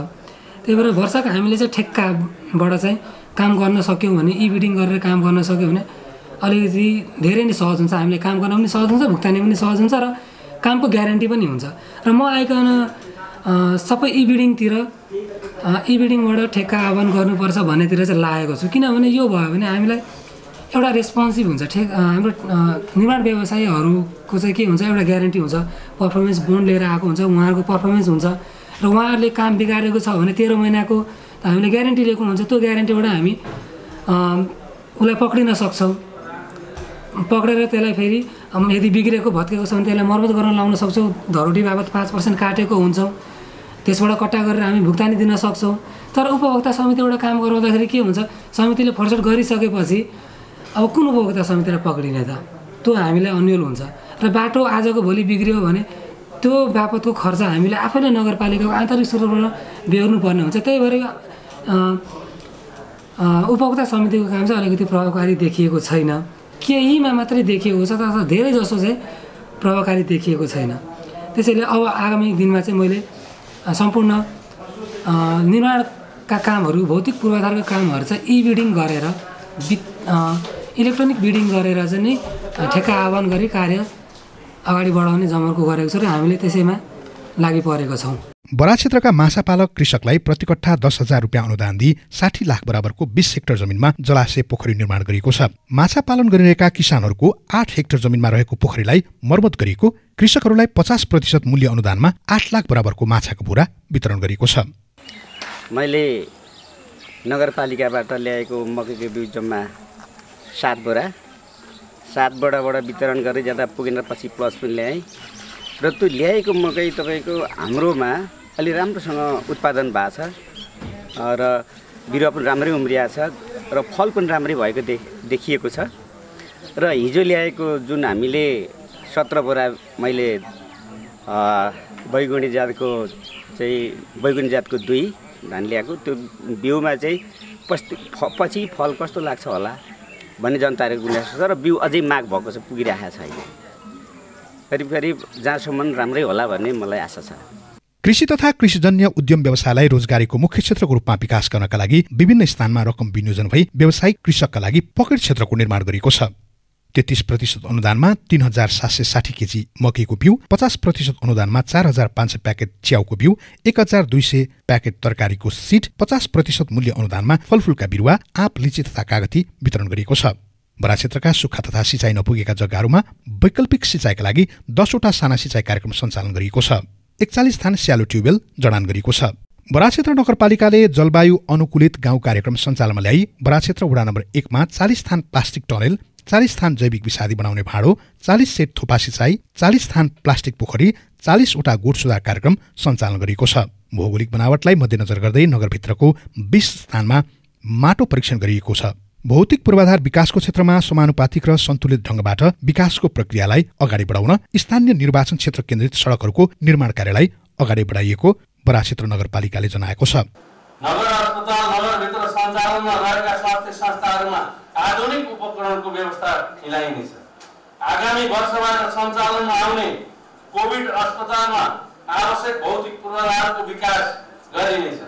त्यही भएर वर्षक हामीले चाहिँ ठेक्काबाट चाहिँ काम गर्न सक्यौँ भने ई बिडिङ गरेर काम गर्न सक्यौँ भने अलिकति धेरै नै सहज हुन्छ। हामीले काम गर्न पनि सहज हुन्छ भुक्तानी पनि सहज हुन्छ र कामको ग्यारेन्टी पनि हुन्छ। र म आइकन सबै ई बिडिङतिर ई बिडिङबाट ठेक्का आह्वान गर्नुपर्छ भन्नेतिर चाहिँ लागेको छु। किनभने यो भयो भने हामीलाई एउटा रेस्पोन्सिभ हुन्छ। ठेक हाम्रो निर्माण व्यवसायीहरूको चाहिँ के हुन्छ एउटा ग्यारेन्टी हुन्छ पर्फर्मेन्स बोन्ड लिएर आएको हुन्छ उहाँहरूको पर्फर्मेन्स हुन्छ र उहाँहरूले काम बिगारेको छ भने तेह्र महिनाको हामीले ग्यारेन्टी लिएको हुन्छ त्यो ग्यारेन्टीबाट हामी उसलाई पक्रिन सक्छौँ। पक्रेर त्यसलाई फेरि यदि बिग्रेको भत्केको छ भने त्यसलाई मर्मत गर्न लाउन सक्छौँ धरोटी बाबत पाँच पर्सेन्ट काटेको हुन्छौँ। त्यसबाट कट्टा गरेर हामी भुक्तानी दिन सक्छौँ। तर उपभोक्ता समितिबाट काम गराउँदाखेरि के हुन्छ समितिले फर्सट गरिसकेपछि अब कुन उपभोक्ता समितिलाई पक्रिने त? त्यो हामीलाई अन्यल हुन्छ। र बाटो आजको भोलि बिग्रियो भने त्यो बापतको खर्च हामीले आफैले नगरपालिकाको आन्तरिक स्रोतबाट बेहोर्नु पर्ने हुन्छ। त्यही भएर उपभोक्ता समितिको काम चाहिँ अलिकति प्रभावकारी देखिएको छैन। केहीमा मात्रै देखिएको छ तर धेरै जसो चाहिँ प्रभावकारी देखिएको छैन। त्यसैले अब आगामी दिनमा चाहिँ मैले सम्पूर्ण निर्माणका कामहरू भौतिक पूर्वाधारका कामहरू चाहिँ ई बिडिङ गरेर बि इलेक्ट्रोनिक बिडिङ गरेर चाहिँ नै ठेक्का आह्वान गरी कार्य अगाडि बढाउने जमर्को गरेको छ र हामीले त्यसैमा लागि परेको छौँ। बरा क्षेत्रका माछापालक कृषकलाई प्रतिकट्ठा दस हजार रुपियाँ अनुदान दिई साठी लाख बराबरको बिस हेक्टर जमिनमा जलाशय पोखरी निर्माण गरिएको छ। माछा पालन गरिरहेका किसानहरूको आठ हेक्टर जमिनमा रहेको पोखरीलाई मर्मत गरिएको कृषकहरूलाई पचास प्रतिशत मूल्य अनुदानमा आठ लाख बराबरको माछाको बोरा वितरण गरिएको छ। मैले नगरपालिकाबाट ल्याएको मकैको बिउ जम्मा सात बोरा सात बोराबाट वितरण गरेर जाँदा पुगेन पछि प्लस पनि ल्याएँ। र त्यो ल्याएको मकै तपाईँको हाम्रोमा अलि राम्रोसँग उत्पादन भएको छ र बिरुवा पनि राम्रै उम्रिएको छ र फल पनि राम्रै भएको दे देखिएको छ। र हिजो ल्याएको जुन हामीले सत्र बोरा मैले बैगुणी जातको चाहिँ बैगुणी जातको दुई धान ल्याएको त्यो बिउमा चाहिँ पछि फल कस्तो लाग्छ होला? भन्ने जनताहरूको गुनासो छ र बिउ अझै माग भएको छ पुगिरहेको छ अहिले। करिब करिब जहाँसम्म राम्रै होला भन्ने मलाई आशा छ। कृषि तथा कृषिजन्य उद्यम व्यवसायलाई रोजगारीको मुख्य क्षेत्रको रूपमा विकास गर्नका लागि विभिन्न स्थानमा रकम विनियोजन भई व्यावसायिक कृषकका लागि पकेट क्षेत्रको निर्माण गरिएको छ। तेत्तिस प्रतिशत अनुदानमा तीन हजार सात सय साठी केजी मकैको बिउ पचास प्रतिशत अनुदानमा चार हजार पाँच सय प्याकेट च्याउको बिउ एक हजार दुई सय प्याकेट तरकारीको सिट पचास प्रतिशत मूल्य अनुदानमा फलफुलका बिरुवा आँप लिची तथा कागती वितरण गरिएको छ। बरा क्षेत्रका सुक्खा तथा सिँचाइ नपुगेका जग्गाहरूमा वैकल्पिक सिँचाइका लागि दसवटा साना सिँचाइ कार्यक्रम सञ्चालन गरिएको छ। एकचालिस थान स्यालो ट्युबवेल जडान गरिएको छ। बरा क्षेत्र नगरपालिकाले जलवायु अनुकूलित गाउँ कार्यक्रम सञ्चालनमा ल्याई बरा क्षेत्र वडा नम्बर एकमा चालिस थान प्लास्टिक टनेल चालिस थान जैविक विषादी बनाउने भाँडो चालिस सेट थोपा सिँचाइ चालिस थान प्लास्टिक पोखरी चालिसवटा गुण सुधार कार्यक्रम सञ्चालन गरिएको छ। भौगोलिक बनावटलाई मध्यनजर गर्दै नगरभित्रको बिस स्थानमा माटो परीक्षण गरिएको छ। भौतिक पूर्वाधार विकासको क्षेत्रमा समानुपातिक र सन्तुलित ढङ्गबाट विकासको प्रक्रियालाई अगाडि बढाउन स्थानीय निर्वाचन क्षेत्र केन्द्रित सडकहरूको निर्माण कार्यलाई अगाडि बढाइएको बरा क्षेत्र नगरपालिकाले जनाएको छ। नगर अस्पताल नगरभित्र सञ्चालनमा रहेका स्वास्थ्य संस्थाहरूमा आधुनिक उपकरणको व्यवस्था मिलाइनेछ आगामी वर्षबाट सञ्चालनमा आउने कोभिड अस्पतालमा आवश्यक भौतिक पूर्वाधारको विकास गरिनेछ।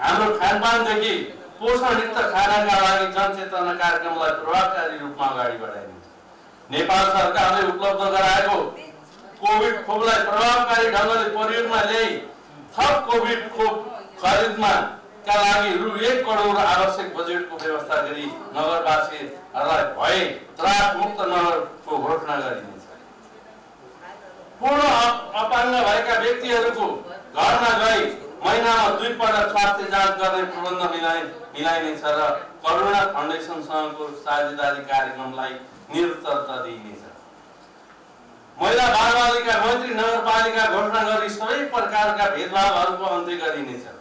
हाम्रो खानपानदेखि पोषणयुक्त खानाका लागि जनचेतना कार्यक्रमलाई प्रभावकारी रूपमा अगाडि बढाइनेछ। नेपाल सरकारले उपलब्ध गराएको कोभिड खोपलाई प्रभावकारी ढङ्गले प्रयोगमा ल्याई थप कोभिड खोप खरिदमा का लागि रु एक करोड आवश्यक बजेटको व्यवस्था गरी नगरवासीहरूलाई भए त्रास मुक्त नगरको घोषणा गरिनेछ। पूर्ण अप- अपाङ्ग भएका व्यक्तिहरूको घरमा गई महिनामा दुईपल्ट स्वास्थ्य जाँच गर्ने प्रबन्ध मिलाइ मिलाइनेछ र करुणा फाउन्डेसनसँगको साझेदारी कार्यक्रमलाई निरन्तरता दिइनेछ। महिला बालबालिका मैत्री नगरपालिका घोषणा गरी सबै प्रकारका भेदभावहरूको अन्त्य गरिनेछ।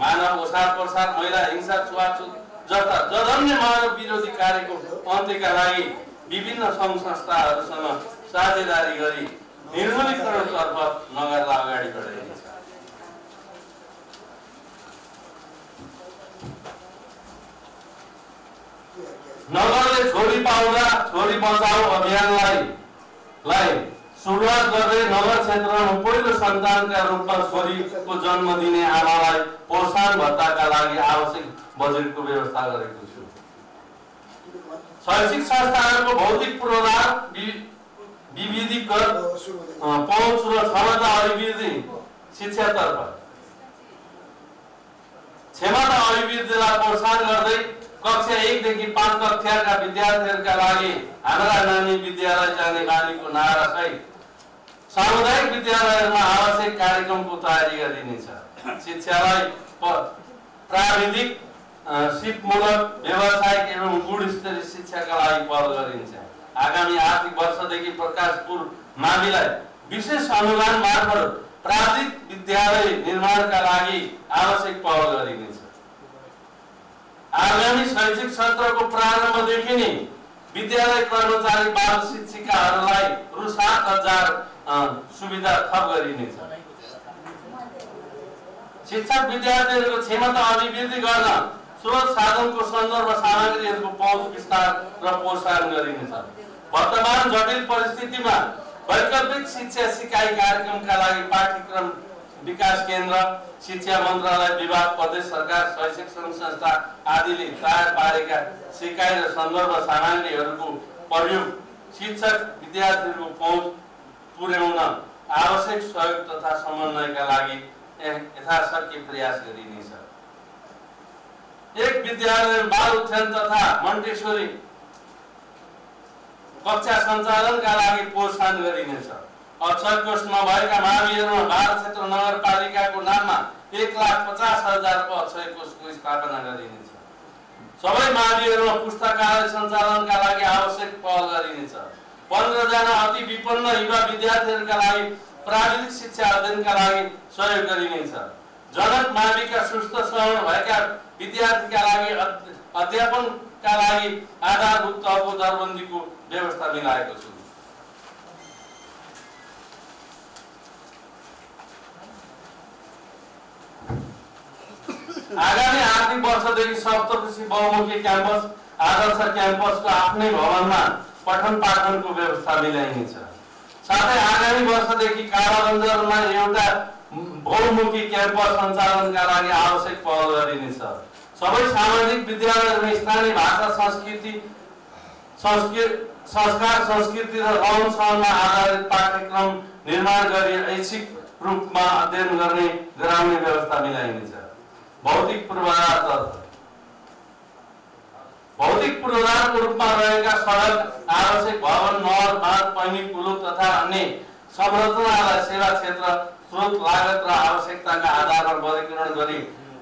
मानव ओसार प्रसार महिला हिंसा छुवाछुत जस्ता जघन्य मानव विरोधी कार्यको अन्त्यका लागि विभिन्न सङ्घ संस्थाहरूसँग साझेदारी गरी निर्मूलीकरणतर्फ नगरलाई अगाडि बढाइनेछ नगरले छोरी पाउँदा छोरी बचाऊ अभियानलाई लाई सुरुवात गर्दै नगर क्षेत्रमा पहिलो सन्तानका रूपमा छोरीको जन्म दिने आमालाई प्रोत्साहन भत्ताका लागि आवश्यक बजेटको व्यवस्था गरेको छु। शैक्षिक संस्थाहरूको भौतिक पूर्वाधार वि- विविधीकर अ, पहुँच र क्षमता अभिवृद्धि शिक्षातर्फ। क्षमता अभिवृद्धिलाई प्रोत्साहन गर्दै कक्षा एकदेखि पाँच कक्षाका विद्यार्थीहरूका लागि हाम्रा नानी विद्यालय जाने बानीको नारा सहित सामुदायिक विद्यालयहरूमा आवश्यक कार्यक्रमको तयारी गरिनेछ शिक्षालाई प्राविधिक सिपमूलक व्यावसायिक एवं गुणस्तरीय शिक्षाका लागि पहल गरिन्छ। आगामी आर्थिक वर्षदेखि प्रकाशपुर माविलाई विशेष अनुदान मार्फत प्राविधिक विद्यालय निर्माणका लागि आवश्यक पहल गरिनेछ। आगामी शैक्षिक सत्रको प्रारम्भदेखि नै विद्यालय कर्मचारी बाल शिक्षिकाहरूलाई रु सात हजार सुविधा थप गरिनेछ शिक्षक विद्यार्थीहरूको क्षमता अभिवृद्धि गर्न स्रोत साधनको सन्दर्भ सामग्रीहरूको पहुँच विस्तार र प्रोत्साहन गरिनेछ वर्तमान जटिल परिस्थितिमा वैकल्पिक शिक्षा सिकाइ कार्यक्रमका लागि पाठ्यक्रम विकास केन्द्र शिक्षा मन्त्रालय विभाग प्रदेश सरकार शैक्षिक सङ्घ संस्था आदिले तयार पारेका सिकाइ र सन्दर्भ सामग्रीहरूको प्रयोग शिक्षक विद्यार्थीहरूको पहुँच पुर्याउन आवश्यक सहयोग तथा समन्वयका लागि यथाशक्य प्रयास गरिनेछ एक विद्यालय बाल उत्थान तथा मन्टेश्वरी कक्षा सञ्चालनका लागि प्रोत्साहन गरिनेछ अक्षर कोष नभएका माविहरूमा भारत क्षेत्र नगरपालिकाको नाममा एक लाख पचास हजारको अक्षय कोषको स्थापना गरिनेछ सबै माविहरूमा पुस्तकालय सञ्चालनका लागि आवश्यक पहल गरिनेछ पन्ध्रजना अति विपन्न युवा विद्यार्थीहरूका लागि प्राविधिक शिक्षा अध्ययनका लागि सहयोग गरिनेछ। जनक माविका सुस्थ श्रवण भएका विद्यार्थीका लागि अध्य- अध्यापनका लागि आधारभूत तहको दरबन्दीको व्यवस्था मिलाएको छु। आगामी आर्थिक वर्षदेखि सप्तऋषि बहुमुखी क्याम्पस आदर्श क्याम्पसको आफ्नै भवनमा पठन पाठनको व्यवस्था मिलाइनेछ। साथै आगामी वर्षदेखि कालाबन्जरमा एउटा बहुमुखी क्याम्पस सञ्चालनका लागि आवश्यक पहल गरिनेछ। सबै सामाजिक विद्यालयहरूमा स्थानीय भाषा संस्कृति संस्कृत संस्कार संस्कृति र रहन सहनमा आधारित पाठ्यक्रम निर्माण गरी ऐच्छिक रूपमा अध्ययन गर्ने गराउने व्यवस्था मिलाइनेछ। भौतिक पूर्वाधारतर्फ भौतिक पूर्वाधारको रूपमा रहेका सडक आवश्यक भवन नहर बाँध पैनी पुलो तथा अन्य संरचनालाई सेवा क्षेत्र स्रोत लागत र आवश्यकताका आधारमा वर्गीकरण गरी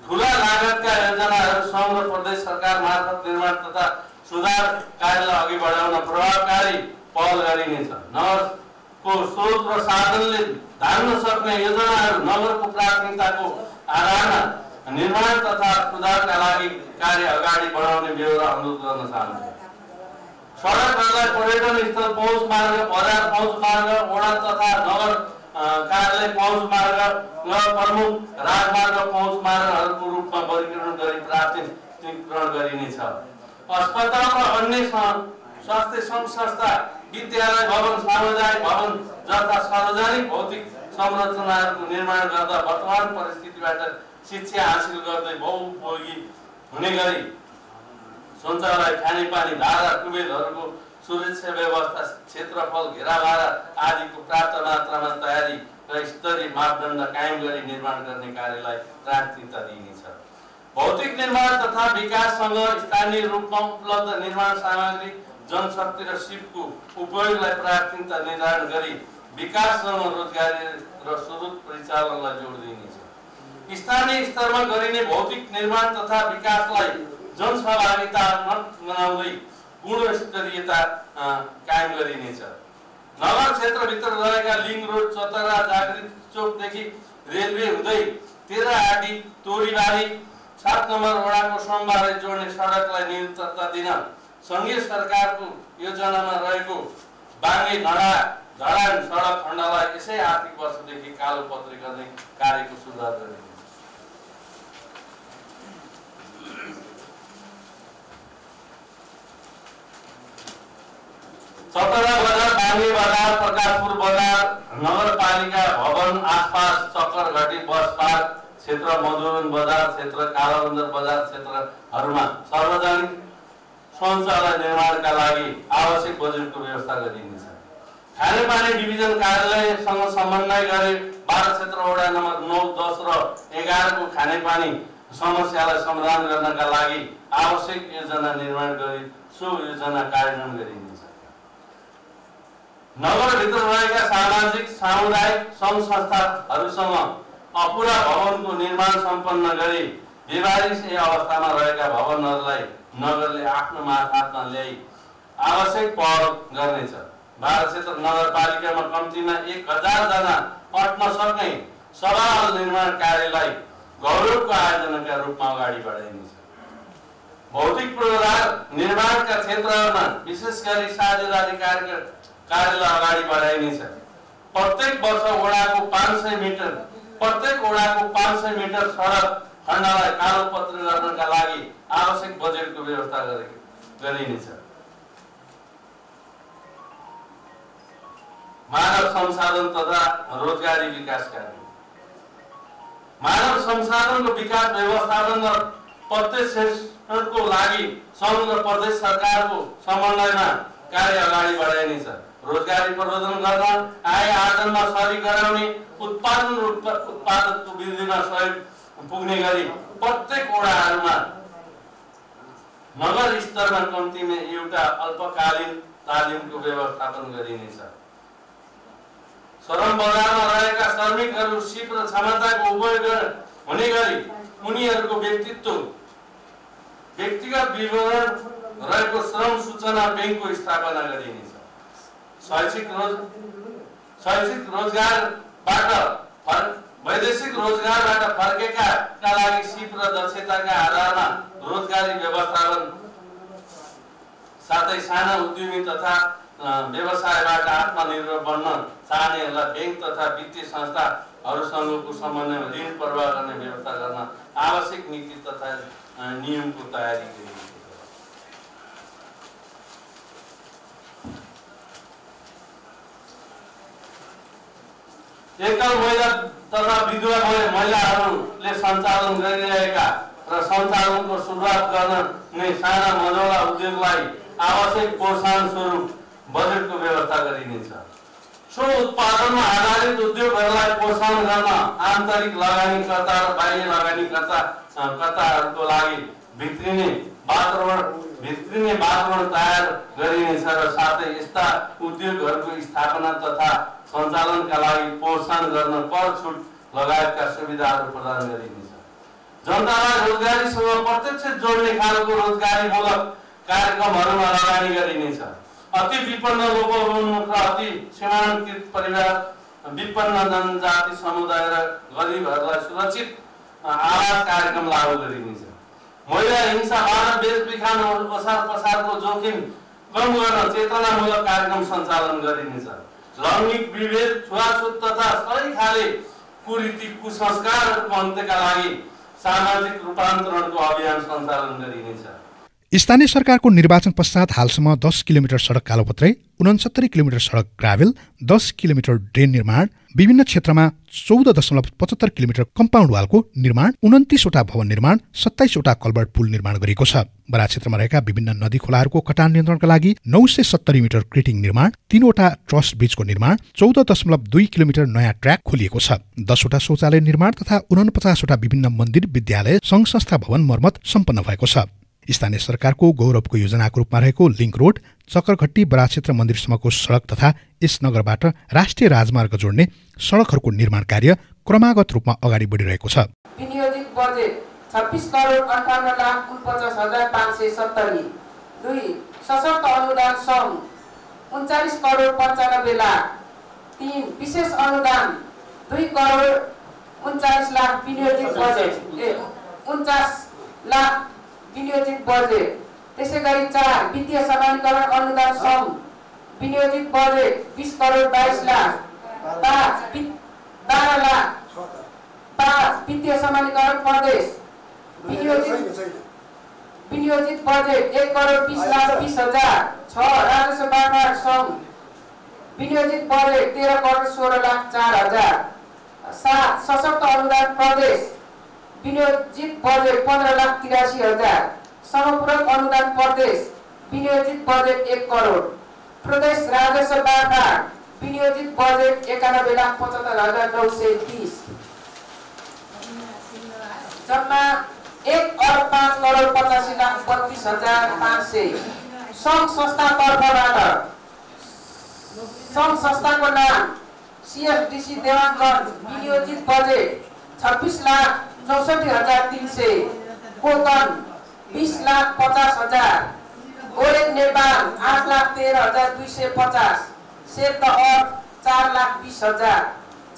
ठुला लागतका योजनाहरू सङ्घ र प्रदेश सरकार मार्फत निर्माण तथा सुधार कार्यलाई अघि बढाउन प्रभावकारी पहल गरिनेछ। नगरको स्रोत र साधनले धान्न सक्ने योजनाहरू नगरको प्राथमिकताको आधारमा निर्माण तथा सुधारका लागि कार्य अगाडि बढाउने बेहोरा अनुरोध गर्न चाहन्छु सडकहरूलाई पर्यटन स्थल पहुँच मार्ग बजार पहुँच मार्ग वडा तथा नगर कार्यालय पहुँच मार्ग नगर प्रमुख राजमार्ग पहुँच मार्गहरूको रूपमा वर्गीकरण गरी प्राथमिकरण गरिनेछ अस्पताल र अन्य स्वास्थ्य सङ्घ संस्था विद्यालय भवन सामुदायिक भवन जस्ता सार्वजनिक भौतिक संरचनाहरूको निर्माण गर्दा वर्तमान परिस्थितिबाट शिक्षा हासिल गर्दै बहुउपयोगी हुने गरी शौचालय खानेपानी धारा टुबेलहरूको सुरक्षा व्यवस्था क्षेत्रफल घेराभारा आदिको प्राप्त मात्रामा तयारी र स्तरीय मापदण्ड कायम गरी निर्माण गर्ने कार्यलाई प्राथमिकता दिइनेछ। भौतिक निर्माण तथा विकाससँग स्थानीय रूपमा उपलब्ध निर्माण सामग्री जनशक्ति र सिपको उपयोगलाई प्राथमिकता निर्धारण गरी विकाससँग रोजगारी र स्रोत परिचालनलाई जोड दिइनेछ। स्थानीय स्तरमा गरिने भौतिक निर्माण तथा विकासलाई जनसहभागिता बनाउँदै गुणस्तरीयता कायम गरिनेछ। नगर क्षेत्रभित्र रहेका लिङ्क रोड चतरा जागृत चोकदेखि रेलवे हुँदै तेह्र आटी तोरीबारी सात नम्बर वडाको सोमबारे जोड्ने सडकलाई निरन्तरता दिन सङ्घीय सरकारको योजनामा रहेको बाङ्गे नडा धडान सडक खण्डलाई यसै आर्थिक वर्षदेखि कालो पत्री गर्ने कार्यको सुरुवात गरिनेछ सतरा बजार बाङ्गे बजार प्रकाशपुर बजार नगरपालिका भवन आसपास चक्करघटी बस पार्क क्षेत्र मधुबन बजार क्षेत्र कालाबन्दर बजार क्षेत्रहरूमा सार्वजनिक शौचालय निर्माणका लागि आवश्यक बजेटको व्यवस्था गरिनेछ खानेपानी डिभिजन कार्यालयसँग समन्वय गरे बाह्र क्षेत्र वडा नम्बर नौ दस र एघारको खानेपानी समस्यालाई समाधान गर्नका लागि आवश्यक योजना निर्माण गरी सो योजना कार्यान्वयन गरिनेछ। नगरभित्र रहेका सामाजिक सामुदायिक सङ्घ संस्थाहरूसँग अपुरा भवनको निर्माण सम्पन्न गरी बेबारिस अवस्थामा रहेका भवनहरूलाई नगरले आफ्नो मार्फतमा ल्याई आवश्यक पहल गर्नेछ। भारत क्षेत्र नगरपालिकामा कम्तीमा एक हजारजना अट्न सक्ने सभा निर्माण कार्यलाई गौरवको आयोजनाका रूपमा अगाडि बढाइनेछ। भौतिक पूर्वाधार निर्माणका क्षेत्रहरूमा विशेष गरी साझेदारी कार्य कार्यलाई अगाडि बढाइनेछ। प्रत्येक वर्ष वडाको पाँच सय मिटर प्रत्येक वडाको पाँच सय मिटर सडक खण्डलाई कालो पत्र गर्नका लागि आवश्यक बजेटको व्यवस्था गरे- गरिनेछ। मानव संसाधन तथा रोजगारी विकास कार्य। मानव संसाधनको विकास व्यवस्थापन र प्रत्यक्षको लागि सङ्घ र प्रदेश सरकारको समन्वयमा कार्य अगाडि बढाइनेछ। रोजगारी प्रवर्धन गर्न आय आर्जनमा सहयोग गराउने उत्पादन र उत्पा- उत्पादकको वृद्धिमा सहयोग पुग्ने गरी प्रत्येक वडाहरूमा नगर स्तरमा कम्तीमा एउटा अल्पकालीन तालिमको व्यवस्थापन गरिनेछ श्रम बजारमा रहेका श्रमिकहरू सिप र क्षमताको उपयोग हुने गरी उनीहरूको व्यक्तित्व व्यक्तिगत विवरण रहेको श्रम सूचना ब्याङ्कको स्थापना गरिनेछ शैक्षिक रोज शैक्षिक रोजगारबाट वैदेशिक रोजगारबाट फर्केका का लागि सिप र दक्षताका आधारमा रोजगारी व्यवस्थापन साथै साना उद्यमी तथा व्यवसायबाट आत्मनिर्भर बन्न चाहनेहरूलाई ब्याङ्क तथा वित्तीय संस्थाहरूसँगको समन्वयमा ऋण प्रवाह गर्ने व्यवस्था गर्न आवश्यक नीति तथा नियमको तयारी गरिएको छ। एकल महिला तथा विधवा महि- महिलाहरूले सञ्चालन गरिरहेका र सञ्चालनको सुरुवात गर्ने साना मझौला उद्योगलाई आवश्यक प्रोत्साहन स्वरूप बजेटको व्यवस्था गरिनेछ। सो उत्पादनमा आधारित उद्योगहरूलाई प्रोत्साहन गर्न आन्तरिक लगानीकर्ता र बाह्य लगानीकर्ता कर्ताहरूको लागि भित्रिने वातावरण भित्रिने वातावरण तयार गरिनेछ र साथै यस्ता उद्योगहरूको स्थापना तथा सञ्चालनका लागि प्रोत्साहन गर्न कर छुट लगायतका सुविधाहरू प्रदान गरिनेछ। जनतालाई रोजगारीसँग प्रत्यक्ष जोड्ने खालको रोजगारीमूलक कार्यक्रमहरूमा लगानी गरिनेछ। अति विपन्न लोकोन्मुख र अति सीमान्तकृत परिवार विपन्न जनजाति समुदाय र गरिबहरूलाई सुरक्षित आवास कार्यक्रम लागू गरिनेछ। महिला हिंसा मानव बेचबिखान ओसार पसारको जोखिम कम गर्न चेतनामूलक कार्यक्रम सञ्चालन गरिनेछ। लैङ्गिक विभेद छुवाछुत तथा सबै खाले कुरीति कुसंस्कारहरूको अन्त्यका लागि सामाजिक रूपान्तरणको अभियान सञ्चालन गरिनेछ। स्थानीय सरकारको निर्वाचन पश्चात हालसम्म दस किलोमिटर सडक कालोपत्रै उनसत्तरी किलोमिटर सडक ग्राभेल दस किलोमिटर ड्रेन निर्माण विभिन्न क्षेत्रमा चौध दशमलव पचहत्तर किलोमिटर कम्पाउन्ड वालको निर्माण उन्तिसवटा भवन निर्माण सत्ताइसवटा कल्भर्ट पुल निर्माण गरिएको छ। बरा क्षेत्रमा रहेका विभिन्न नदी खोलाहरूको कटान नियन्त्रणका लागि नौ सय सत्तरी मिटर क्रिटिङ निर्माण तीनवटा ट्रस्ट ब्रिजको निर्माण चौध दशमलव दुई किलोमिटर नयाँ ट्र्याक खोलिएको छ। दसवटा शौचालय निर्माण तथा उनपचासवटा विभिन्न मन्दिर विद्यालय सङ्घ संस्था भवन मर्मत सम्पन्न भएको छ। स्थानीय सरकारको गौरवको योजनाको रूपमा रहेको लिङ्क रोड चक्करघट्टी बराज क्षेत्र मन्दिरसम्मको सडक तथा यस नगरबाट राष्ट्रिय राजमार्ग जोड्ने सडकहरूको निर्माण कार्य क्रमागत रूपमा अगाडि बढिरहेको छ। लाख विनियोजित बजेट त्यसै गरी चार वित्तीय समानीकरण अनुदान सङ्घ विनियोजित बजेट बिस करोड बाइस लाख। पाँच बाह्र लाख। पाँच वित्तीय समानीकरण प्रदेश। विनियोजित विनियोजित बजेट एक करोड बिस लाख बिस हजार। छ राजस्व बाँडफाँड सङ्घ विनियोजित बजेट तेह्र करोड सोह्र लाख चार हजार। सात सशक्त अनुदान प्रदेश। विनियोजित बजेट पन्ध्र लाख तिरासी हजार। समपूरक अनुदान प्रदेश विनियोजित बजेट एक करोड। प्रदेश राजस्व विनियोजित बजेट एकानब्बे लाख पचहत्तर हजार नौ सय तिस। जम्मा एक अरब पाँच करोड पचासी लाख बत्तिस हजार पाँच सय। सङ्घ संस्था तर्फबाट सङ्घ संस्थाको नाम सिएसडिसी देवाङ्गन विनियोजित बजेट छब्बिस लाख चौसठी हजार तिन सय कोकन बिस लाख पचास हजार। ओरेक नेपाल आठ लाख तेह्र हजार दुई सय पचास। द अर्थ चार लाख बिस हजार।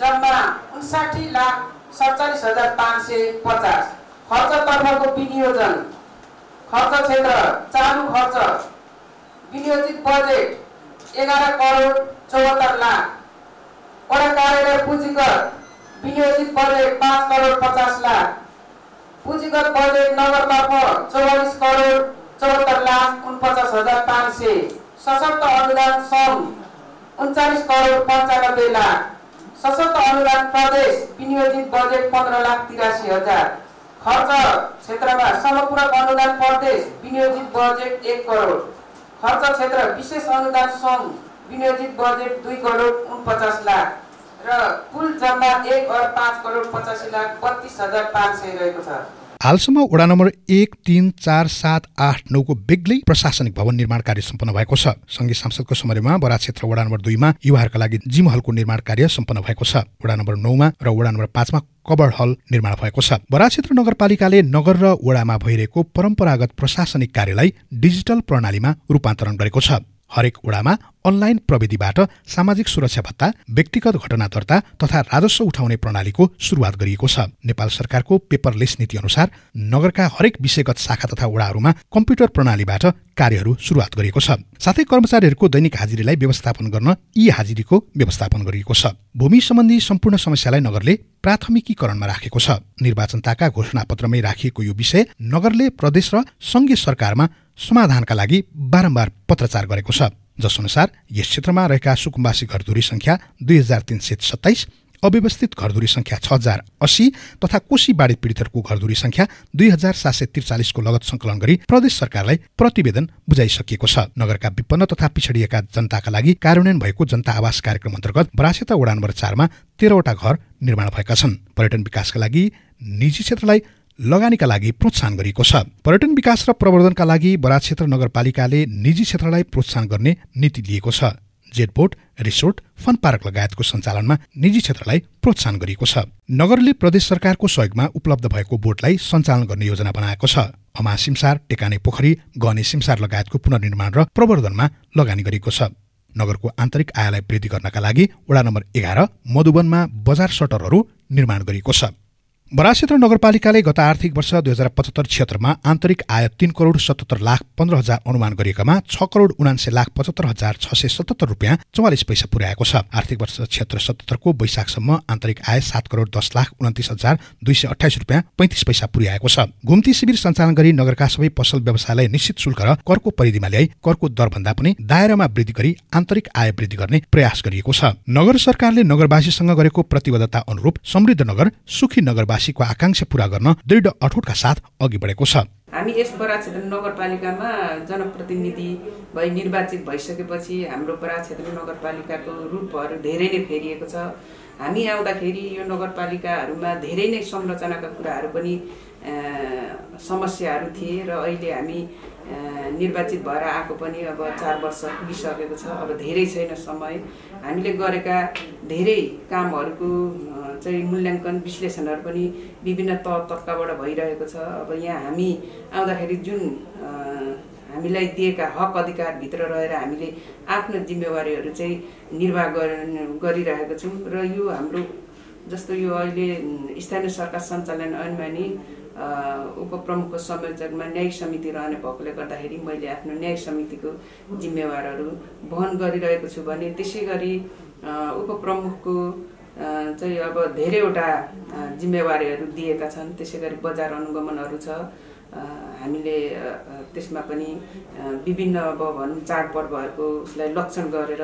जम्मा उन्साठी लाख सडचालिस हजार पाँच सय पचास। खर्चतर्फको विनियोजन। खर्च क्षेत्र चालु खर्च। विनियोजित बजेट एघार करोड चौहत्तर लाख। वडा कार्यालय पुँजीगत विनियोजित बजेट पाँच करोड पचास लाख। पुँजीगत बजेट नगरतर्फ चौवालिस करोड चौहत्तर लाख उनपचास हजार पाँच सय। सशक्त अनुदान सङ्घ उन्चालिस करोड पन्चानब्बे लाख। सशक्त अनुदान प्रदेश विनियोजित बजेट पन्ध्र लाख तिरासी हजार। खर्च क्षेत्रमा समपूरक अनुदान प्रदेश विनियोजित बजेट एक करोड। खर्च क्षेत्र विशेष अनुदान सङ्घ विनियोजित बजेट दुई करोड उनपचास लाख। र कुल जम्मा एक करोड पचासी लाख बत्तिस हजार पाँच सय रहेको छ। हालसम्म वडा नम्बर एक तिन चार सात आठ नौको बेग्लै प्रशासनिक भवन निर्माण कार्य सम्पन्न भएको छ। सङ्घीय सांसदको समयमा बरा क्षेत्र वडा नम्बर दुईमा युवाहरूका लागि जिम हलको निर्माण कार्य सम्पन्न भएको छ। वडा नम्बर नौमा र वडा नम्बर पाँचमा कबर हल निर्माण भएको छ। बरा क्षेत्र नगरपालिकाले नगर र वडामा भइरहेको परम्परागत प्रशासनिक कार्यलाई डिजिटल प्रणालीमा रूपान्तरण गरेको छ। हरेक वडामा अनलाइन प्रविधिबाट सामाजिक सुरक्षा भत्ता व्यक्तिगत घटना दर्ता तथा राजस्व उठाउने प्रणालीको सुरुवात गरिएको छ। नेपाल सरकारको पेपरलेस नीति अनुसार नगरका हरेक विषयगत शाखा तथा वडाहरूमा कम्प्युटर प्रणालीबाट कार्यहरू सुरुवात गरिएको छ। साथै कर्मचारीहरूको दैनिक हाजिरीलाई व्यवस्थापन गर्न ई हाजिरीको व्यवस्थापन गरिएको छ। भूमि सम्बन्धी सम्पूर्ण समस्यालाई नगरले प्राथमिकीकरणमा राखेको छ। निर्वाचनताका घोषणापत्रमै राखिएको यो विषय नगरले प्रदेश र सङ्घीय सरकारमा समाधानका लागि बारम्बार पत्रचार गरेको छ। जसअनुसार यस क्षेत्रमा रहेका सुकुम्बासी घरधुरी सङ्ख्या दुई हजार तिन सय सत्ताइस अव्यवस्थित घरधुरी सङ्ख्या छ हजार अस्सी तथा कोशी बाढी पीडितहरूको घरधुरी सङ्ख्या दुई हजार सात सय त्रिचालिसको लगत सङ्कलन गरी प्रदेश सरकारलाई प्रतिवेदन बुझाइसकिएको छ। नगरका विपन्न तथा पिछडिएका जनताका लागि कार्यान्वयन भएको जनता आवास कार्यक्रम अन्तर्गत बरासेता वडा नम्बर चारमा तेह्रवटा घर निर्माण भएका छन्। पर्यटन विकासका लागि निजी क्षेत्रलाई लगानीका लागि प्रोत्साहन गरिएको छ। पर्यटन विकास र प्रवर्धनका लागि बराज क्षेत्र नगरपालिकाले निजी क्षेत्रलाई प्रोत्साहन गर्ने नीति लिएको छ। Jet boat resort fun park लगायतको सञ्चालनमा निजी क्षेत्रलाई प्रोत्साहन गरिएको छ। नगरले प्रदेश सरकारको सहयोगमा उपलब्ध भएको बोटलाई सञ्चालन गर्ने योजना बनाएको छ। अमा सिमसार टेकाने पोखरी गहने सिमसार लगायतको पुनर्निर्माण र प्रवर्धनमा लगानी गरिएको छ। नगरको आन्तरिक आयलाई वृद्धि गर्नका लागि वडा नम्बर एघार मधुवनमा बजार सटरहरू निर्माण गरिएको छ। बराज क्षेत्र नगरपालिकाले गत आर्थिक वर्ष दुई हजार पचहत्तर छिहत्तरमा आन्तरिक आय तीन करोड सतहत्तर लाख पन्ध्र हजार अनुमान गरिएकामा छ करोड उनान्से लाख पचहत्तर हजार छ सय सतहत्तर रुपियाँ चौवालिस पैसा पुर्याएको छ। आर्थिक वर्ष छिहत्तर सतहत्तरको वैशाखसम्म आन्तरिक आय सात करोड दस लाख उन्तिस हजार दुई सय अठाइस रुपियाँ पैँतिस पैसा पुर्याएको छ। घुम्ती शिविर सञ्चालन गरी नगरका सबै पसल व्यवसायलाई निश्चित शुल्क र करको परिधिमा ल्याई करको दरभन्दा पनि दायरामा वृद्धि गरी आन्तरिक आय वृद्धि गर्ने प्रयास गरिएको छ। नगर सरकारले नगरवासीसँग गरेको प्रतिबद्धता अनुरूप समृद्ध नगर सुखी नगरवासी नगरवासीको आकाङ्क्षा पूरा गर्न दृढ अठोटका साथ अघि बढेको छ। हामी यस क्षेत्र नगरपालिकामा जनप्रतिनिधि भई निर्वाचित भइसकेपछि हाम्रो क्षेत्र नगरपालिकाको रूपहरू धेरै नै फेरिएको छ। हामी आउँदाखेरि यो नगरपालिकाहरूमा धेरै नै संरचनाका कुराहरू पनि समस्याहरू थिए र अहिले हामी निर्वाचित भएर आएको पनि अब चार वर्ष पुगिसकेको छ। अब धेरै छैन समय। हामीले गरेका धेरै कामहरूको चाहिँ मूल्याङ्कन विश्लेषणहरू पनि विभिन्न तह तब्काबाट भइरहेको छ। अब यहाँ हामी आउँदाखेरि जुन हामीलाई दिएका हक अधिकारभित्र रहेर हामीले आफ्नो जिम्मेवारीहरू चाहिँ निर्वाह गरिरहेको छौँ र यो हाम्रो जस्तो यो अहिले स्थानीय सरकार सञ्चालन ऐनमा नि उपप्रमुखको संयोजकमा न्यायिक समिति रहने भएकोले गर्दाखेरि मैले आफ्नो न्यायिक समितिको जिम्मेवारहरू वहन गरिरहेको छु भने त्यसै गरी उपप्रमुखको चाहिँ अब धेरैवटा जिम्मेवारीहरू दिएका छन्। त्यसै गरी बजार अनुगमनहरू छ। हामीले त्यसमा पनि विभिन्न अब भनौँ चाडपर्वहरूको उसलाई लक्षण गरेर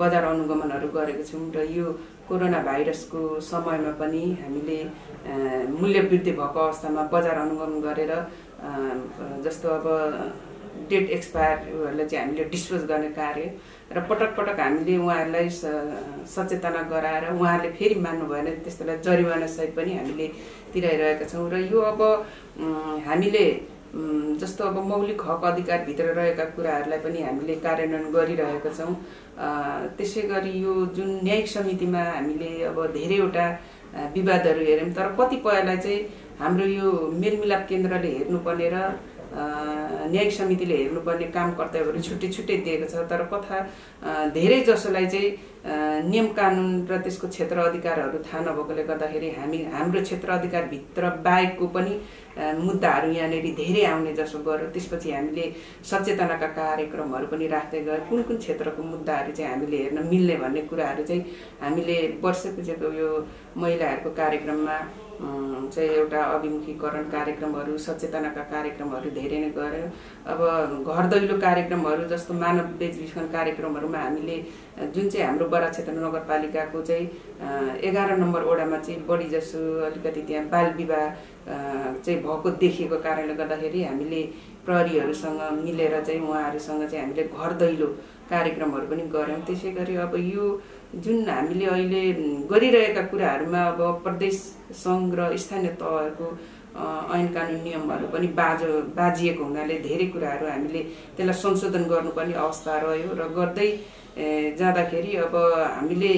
बजार अनुगमनहरू गरेको छौँ र यो कोरोना भाइरसको समयमा पनि हामीले मूल्य वृद्धि भएको अवस्थामा बजार अनुगमन गरेर जस्तो अब डेट एक्सपायरहरूलाई चाहिँ हामीले डिस्पोज गर्ने कार्य र पटक पटक हामीले उहाँहरूलाई सचेतना गराएर उहाँहरूले फेरि मान्नु भएन त्यस्तोलाई जरिवाना सहित पनि हामीले तिराइरहेका छौँ। र यो अब हामीले जस्तो अब मौलिक हक अधिकारभित्र रहेका कुराहरूलाई पनि हामीले कार्यान्वयन गरिरहेका छौँ। त्यसै गरी यो जुन न्यायिक समितिमा हामीले अब धेरैवटा विवादहरू हेऱ्यौँ तर कतिपयलाई चाहिँ हाम्रो यो मेलमिलाप केन्द्रले हेर्नुपर्ने र न्यायिक समितिले हेर्नुपर्ने काम कर्तव्यहरू छुट्टै छुट्टै दिएको छ तर कथा धेरै जसोलाई चाहिँ नियम कानुन र त्यसको क्षेत्र अधिकारहरू थाहा नभएकोले गर्दाखेरि हामी हाम्रो क्षेत्र अधिकारभित्र बाहेकको पनि मुद्दाहरू यहाँनिर धेरै आउने जसो गर्यो। त्यसपछि हामीले सचेतनाका कार्यक्रमहरू पनि राख्दै गयो। कुन कुन क्षेत्रको मुद्दाहरू चाहिँ हामीले हेर्न मिल्ने भन्ने कुराहरू चाहिँ हामीले वर्षपछिको यो महिलाहरूको कार्यक्रममा चाहिँ एउटा अभिमुखीकरण कार्यक्रमहरू सचेतनाका कार्यक्रमहरू धेरै नै गऱ्यो अब घर दैलो कार्यक्रमहरू जस्तो मानव बेचबिखन कार्यक्रमहरूमा हामीले जुन चाहिँ हाम्रो बडा क्षेत्र नगरपालिकाको चाहिँ एघार नम्बर वडामा चाहिँ बढी जसो अलिकति त्यहाँ बाल विवाह चाहिँ भएको देखिएको कारणले गर्दाखेरि हामीले प्रहरीहरूसँग मिलेर चाहिँ उहाँहरूसँग चाहिँ हामीले घर दैलो कार्यक्रमहरू पनि गऱ्यौँ। त्यसै गरी अब यो जुन हामीले अहिले गरिरहेका कुराहरूमा अब प्रदेश सङ्घ र स्थानीय तहको ऐन कानुन नियमहरू पनि बाजो बाजिएको हुनाले धेरै कुराहरू हामीले त्यसलाई संशोधन गर्नुपर्ने अवस्था रह्यो र गर्दै जाँदाखेरि अब हामीले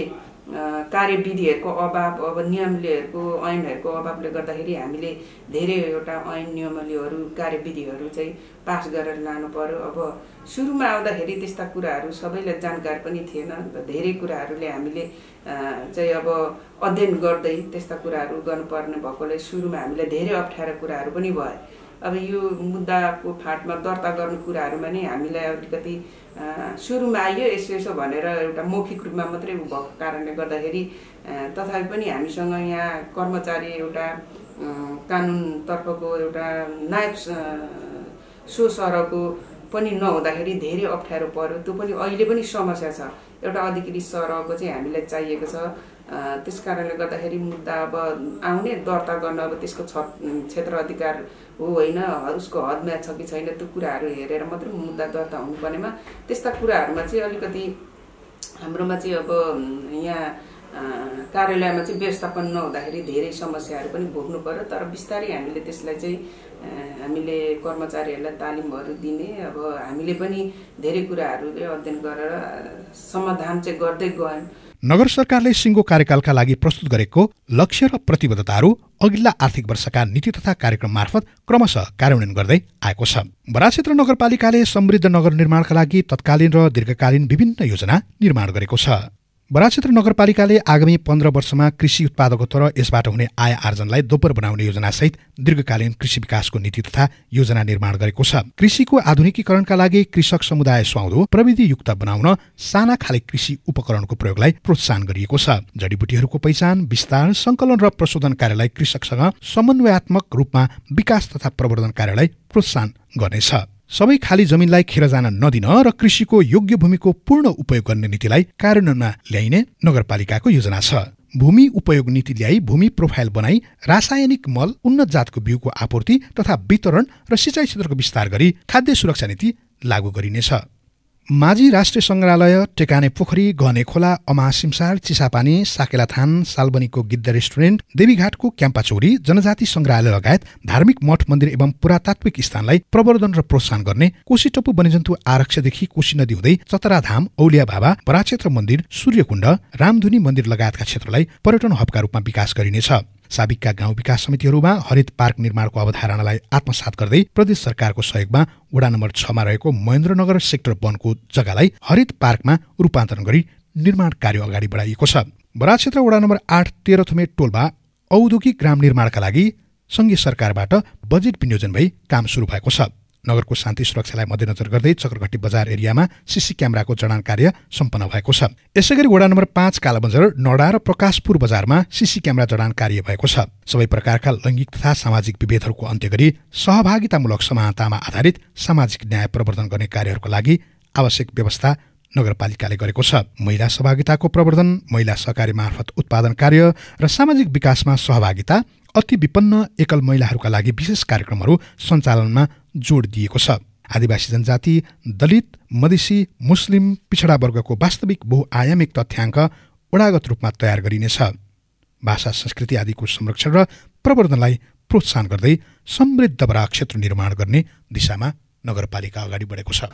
कार्यविधिहरूको अभाव अब नियमलेहरूको ऐनहरूको अभावले गर्दाखेरि हामीले धेरैवटा ऐन नियमलीहरू कार्यविधिहरू चाहिँ पास गरेर लानु पर्यो। अब सुरुमा आउँदाखेरि त्यस्ता कुराहरू सबैलाई जानकारी पनि थिएन। धेरै कुराहरूले हामीले चाहिँ अब अध्ययन गर्दै त्यस्ता कुराहरू गर्नुपर्ने भएकोले सुरुमा हामीलाई धेरै अप्ठ्यारो कुराहरू पनि भए। अब यो मुद्दाको फाँटमा दर्ता गर्ने कुराहरूमा नि हामीलाई अलिकति सुरुमा आइयो यसो यसो भनेर एउटा मौखिक रूपमा मात्रै भएको कारणले गर्दाखेरि तथापि पनि हामीसँग यहाँ कर्मचारी एउटा कानुनतर्फको एउटा नायब सो सरको पनि नहुँदाखेरि धेरै अप्ठ्यारो पर्यो। त्यो पनि अहिले पनि समस्या छ। एउटा अधिकृत सरको चाहिँ हामीलाई चाहिएको छ। त्यस कारणले गर्दाखेरि मुद्दा अब आउने दर्ता गर्न अब त्यसको छ क्षेत्र अधिकार हो होइन उसको हदमा छ कि छैन त्यो कुराहरू हेरेर मात्रै मुद्दा दर्ता हुनुपर्नेमा त्यस्ता कुराहरूमा चाहिँ अलिकति हाम्रोमा चाहिँ अब यहाँ कार्यालयमा चाहिँ व्यवस्थापन नहुँदाखेरि धेरै समस्याहरू पनि भोग्नु पर्यो तर बिस्तारै हामीले त्यसलाई चाहिँ हामीले कर्मचारीहरूलाई तालिमहरू दिने अब हामीले पनि धेरै कुराहरूले अध्ययन गरेर समाधान चाहिँ गर्दै गयौँ। नगर सरकारले सिङ्गो कार्यकालका लागि प्रस्तुत गरेको लक्ष्य र प्रतिबद्धताहरू अघिल्ला आर्थिक वर्षका नीति तथा कार्यक्रम मार्फत क्रमशः कार्यान्वयन गर्दै आएको छ। बरा क्षेत्र नगरपालिकाले समृद्ध नगर निर्माणका लागि तत्कालीन र दीर्घकालीन विभिन्न योजना निर्माण गरेको छ। बराक्षेत्र नगरपालिकाले आगामी पन्ध्र वर्षमा कृषि उत्पादकत्व र यसबाट हुने आय आर्जनलाई दोब्बर बनाउने योजनासहित दीर्घकालीन कृषि विकासको नीति तथा योजना निर्माण गरेको छ। कृषिको आधुनिकीकरणका लागि कृषक समुदाय सुहाउँदो प्रविधियुक्त बनाउन साना खाले कृषि उपकरणको प्रयोगलाई प्रोत्साहन गरिएको छ। जडीबुटीहरूको पहिचान विस्तार संकलन र प्रशोधन कार्यलाई कृषकसँग समन्वयात्मक रूपमा विकास तथा प्रवर्धन कार्यलाई प्रोत्साहन गर्नेछ। सबै खाली जमिनलाई खेर जान नदिन र कृषिको योग्य भूमिको पूर्ण उपयोग गर्ने नीतिलाई कार्यान्वयनमा ल्याइने नगरपालिकाको योजना छ। भूमि उपयोग नीति ल्याई भूमि प्रोफाइल बनाई रासायनिक मल उन्नत जातको बिउको आपूर्ति तथा वितरण र सिँचाइ क्षेत्रको विस्तार गरी खाद्य सुरक्षा नीति लागू गरिनेछ। माझी राष्ट्रिय सङ्ग्रहालय टेकाने पोखरी गहने खोला अमा सिमसार चिसापानी साकेलाथान सालबनीको गिद्ध रेस्टुरेन्ट देवीघाटको क्याम्पाचोरी जनजाति सङ्ग्रहालय लगायत धार्मिक मठ मन्दिर एवं पुरातात्विक स्थानलाई प्रवर्धन र प्रोत्साहन गर्ने कोशी टप्पु वन्यजन्तु आरक्षदेखि कोशी नदी हुँदै चतराधाम औलिया बाबा पराक्षेत्र मन्दिर सूर्यकुण्ड रामधुनी मन्दिर लगायतका क्षेत्रलाई पर्यटन हबका रूपमा विकास गरिनेछ। साबिकका गाउँ विकास समितिहरूमा हरित पार्क निर्माणको अवधारणालाई आत्मसात गर्दै प्रदेश सरकारको सहयोगमा वडा नम्बर छमा रहेको महेन्द्रनगर सेक्टर वनको जग्गालाई हरित पार्कमा रूपान्तरण गरी निर्माण कार्य अगाडि बढाइएको छ। बराज क्षेत्र वडा नम्बर आठ तेह्रथुमे टोलमा औद्योगिक ग्राम निर्माणका लागि सङ्घीय सरकारबाट बजेट विनियोजन भई काम सुरु भएको छ। नगरको शान्ति सुरक्षालाई मध्यनजर गर्दै चक्रघट्टी बजार एरियामा सिसी क्यामेराको जडान कार्य सम्पन्न भएको छ। यसै गरी वडा नम्बर पाँच कालाबजार नडा र प्रकाशपुर बजारमा सिसी क्यामेरा जडान कार्य भएको छ। सबै प्रकारका लैङ्गिक तथा सामाजिक विभेदहरूको अन्त्य गरी सहभागितामूलक समानतामा आधारित सामाजिक न्याय प्रवर्धन गर्ने कार्यहरूको लागि आवश्यक व्यवस्था नगरपालिकाले गरेको छ। महिला सहभागिताको प्रवर्धन महिला सहकारी मार्फत उत्पादन कार्य र सामाजिक विकासमा सहभागिता अति विपन्न एकल महिलाहरूका लागि विशेष कार्यक्रमहरू सञ्चालनमा जोड दिएको छ। आदिवासी जनजाति दलित मधेसी मुस्लिम पिछडा वर्गको वास्तविक बहुआयामिक तथ्याङ्क ओडागत रूपमा तयार गरिनेछ। भाषा संस्कृति आदिको संरक्षण र प्रवर्धनलाई प्रोत्साहन गर्दै समृद्ध बरा क्षेत्र निर्माण गर्ने दिशामा नगरपालिका अगाडि बढेको छ।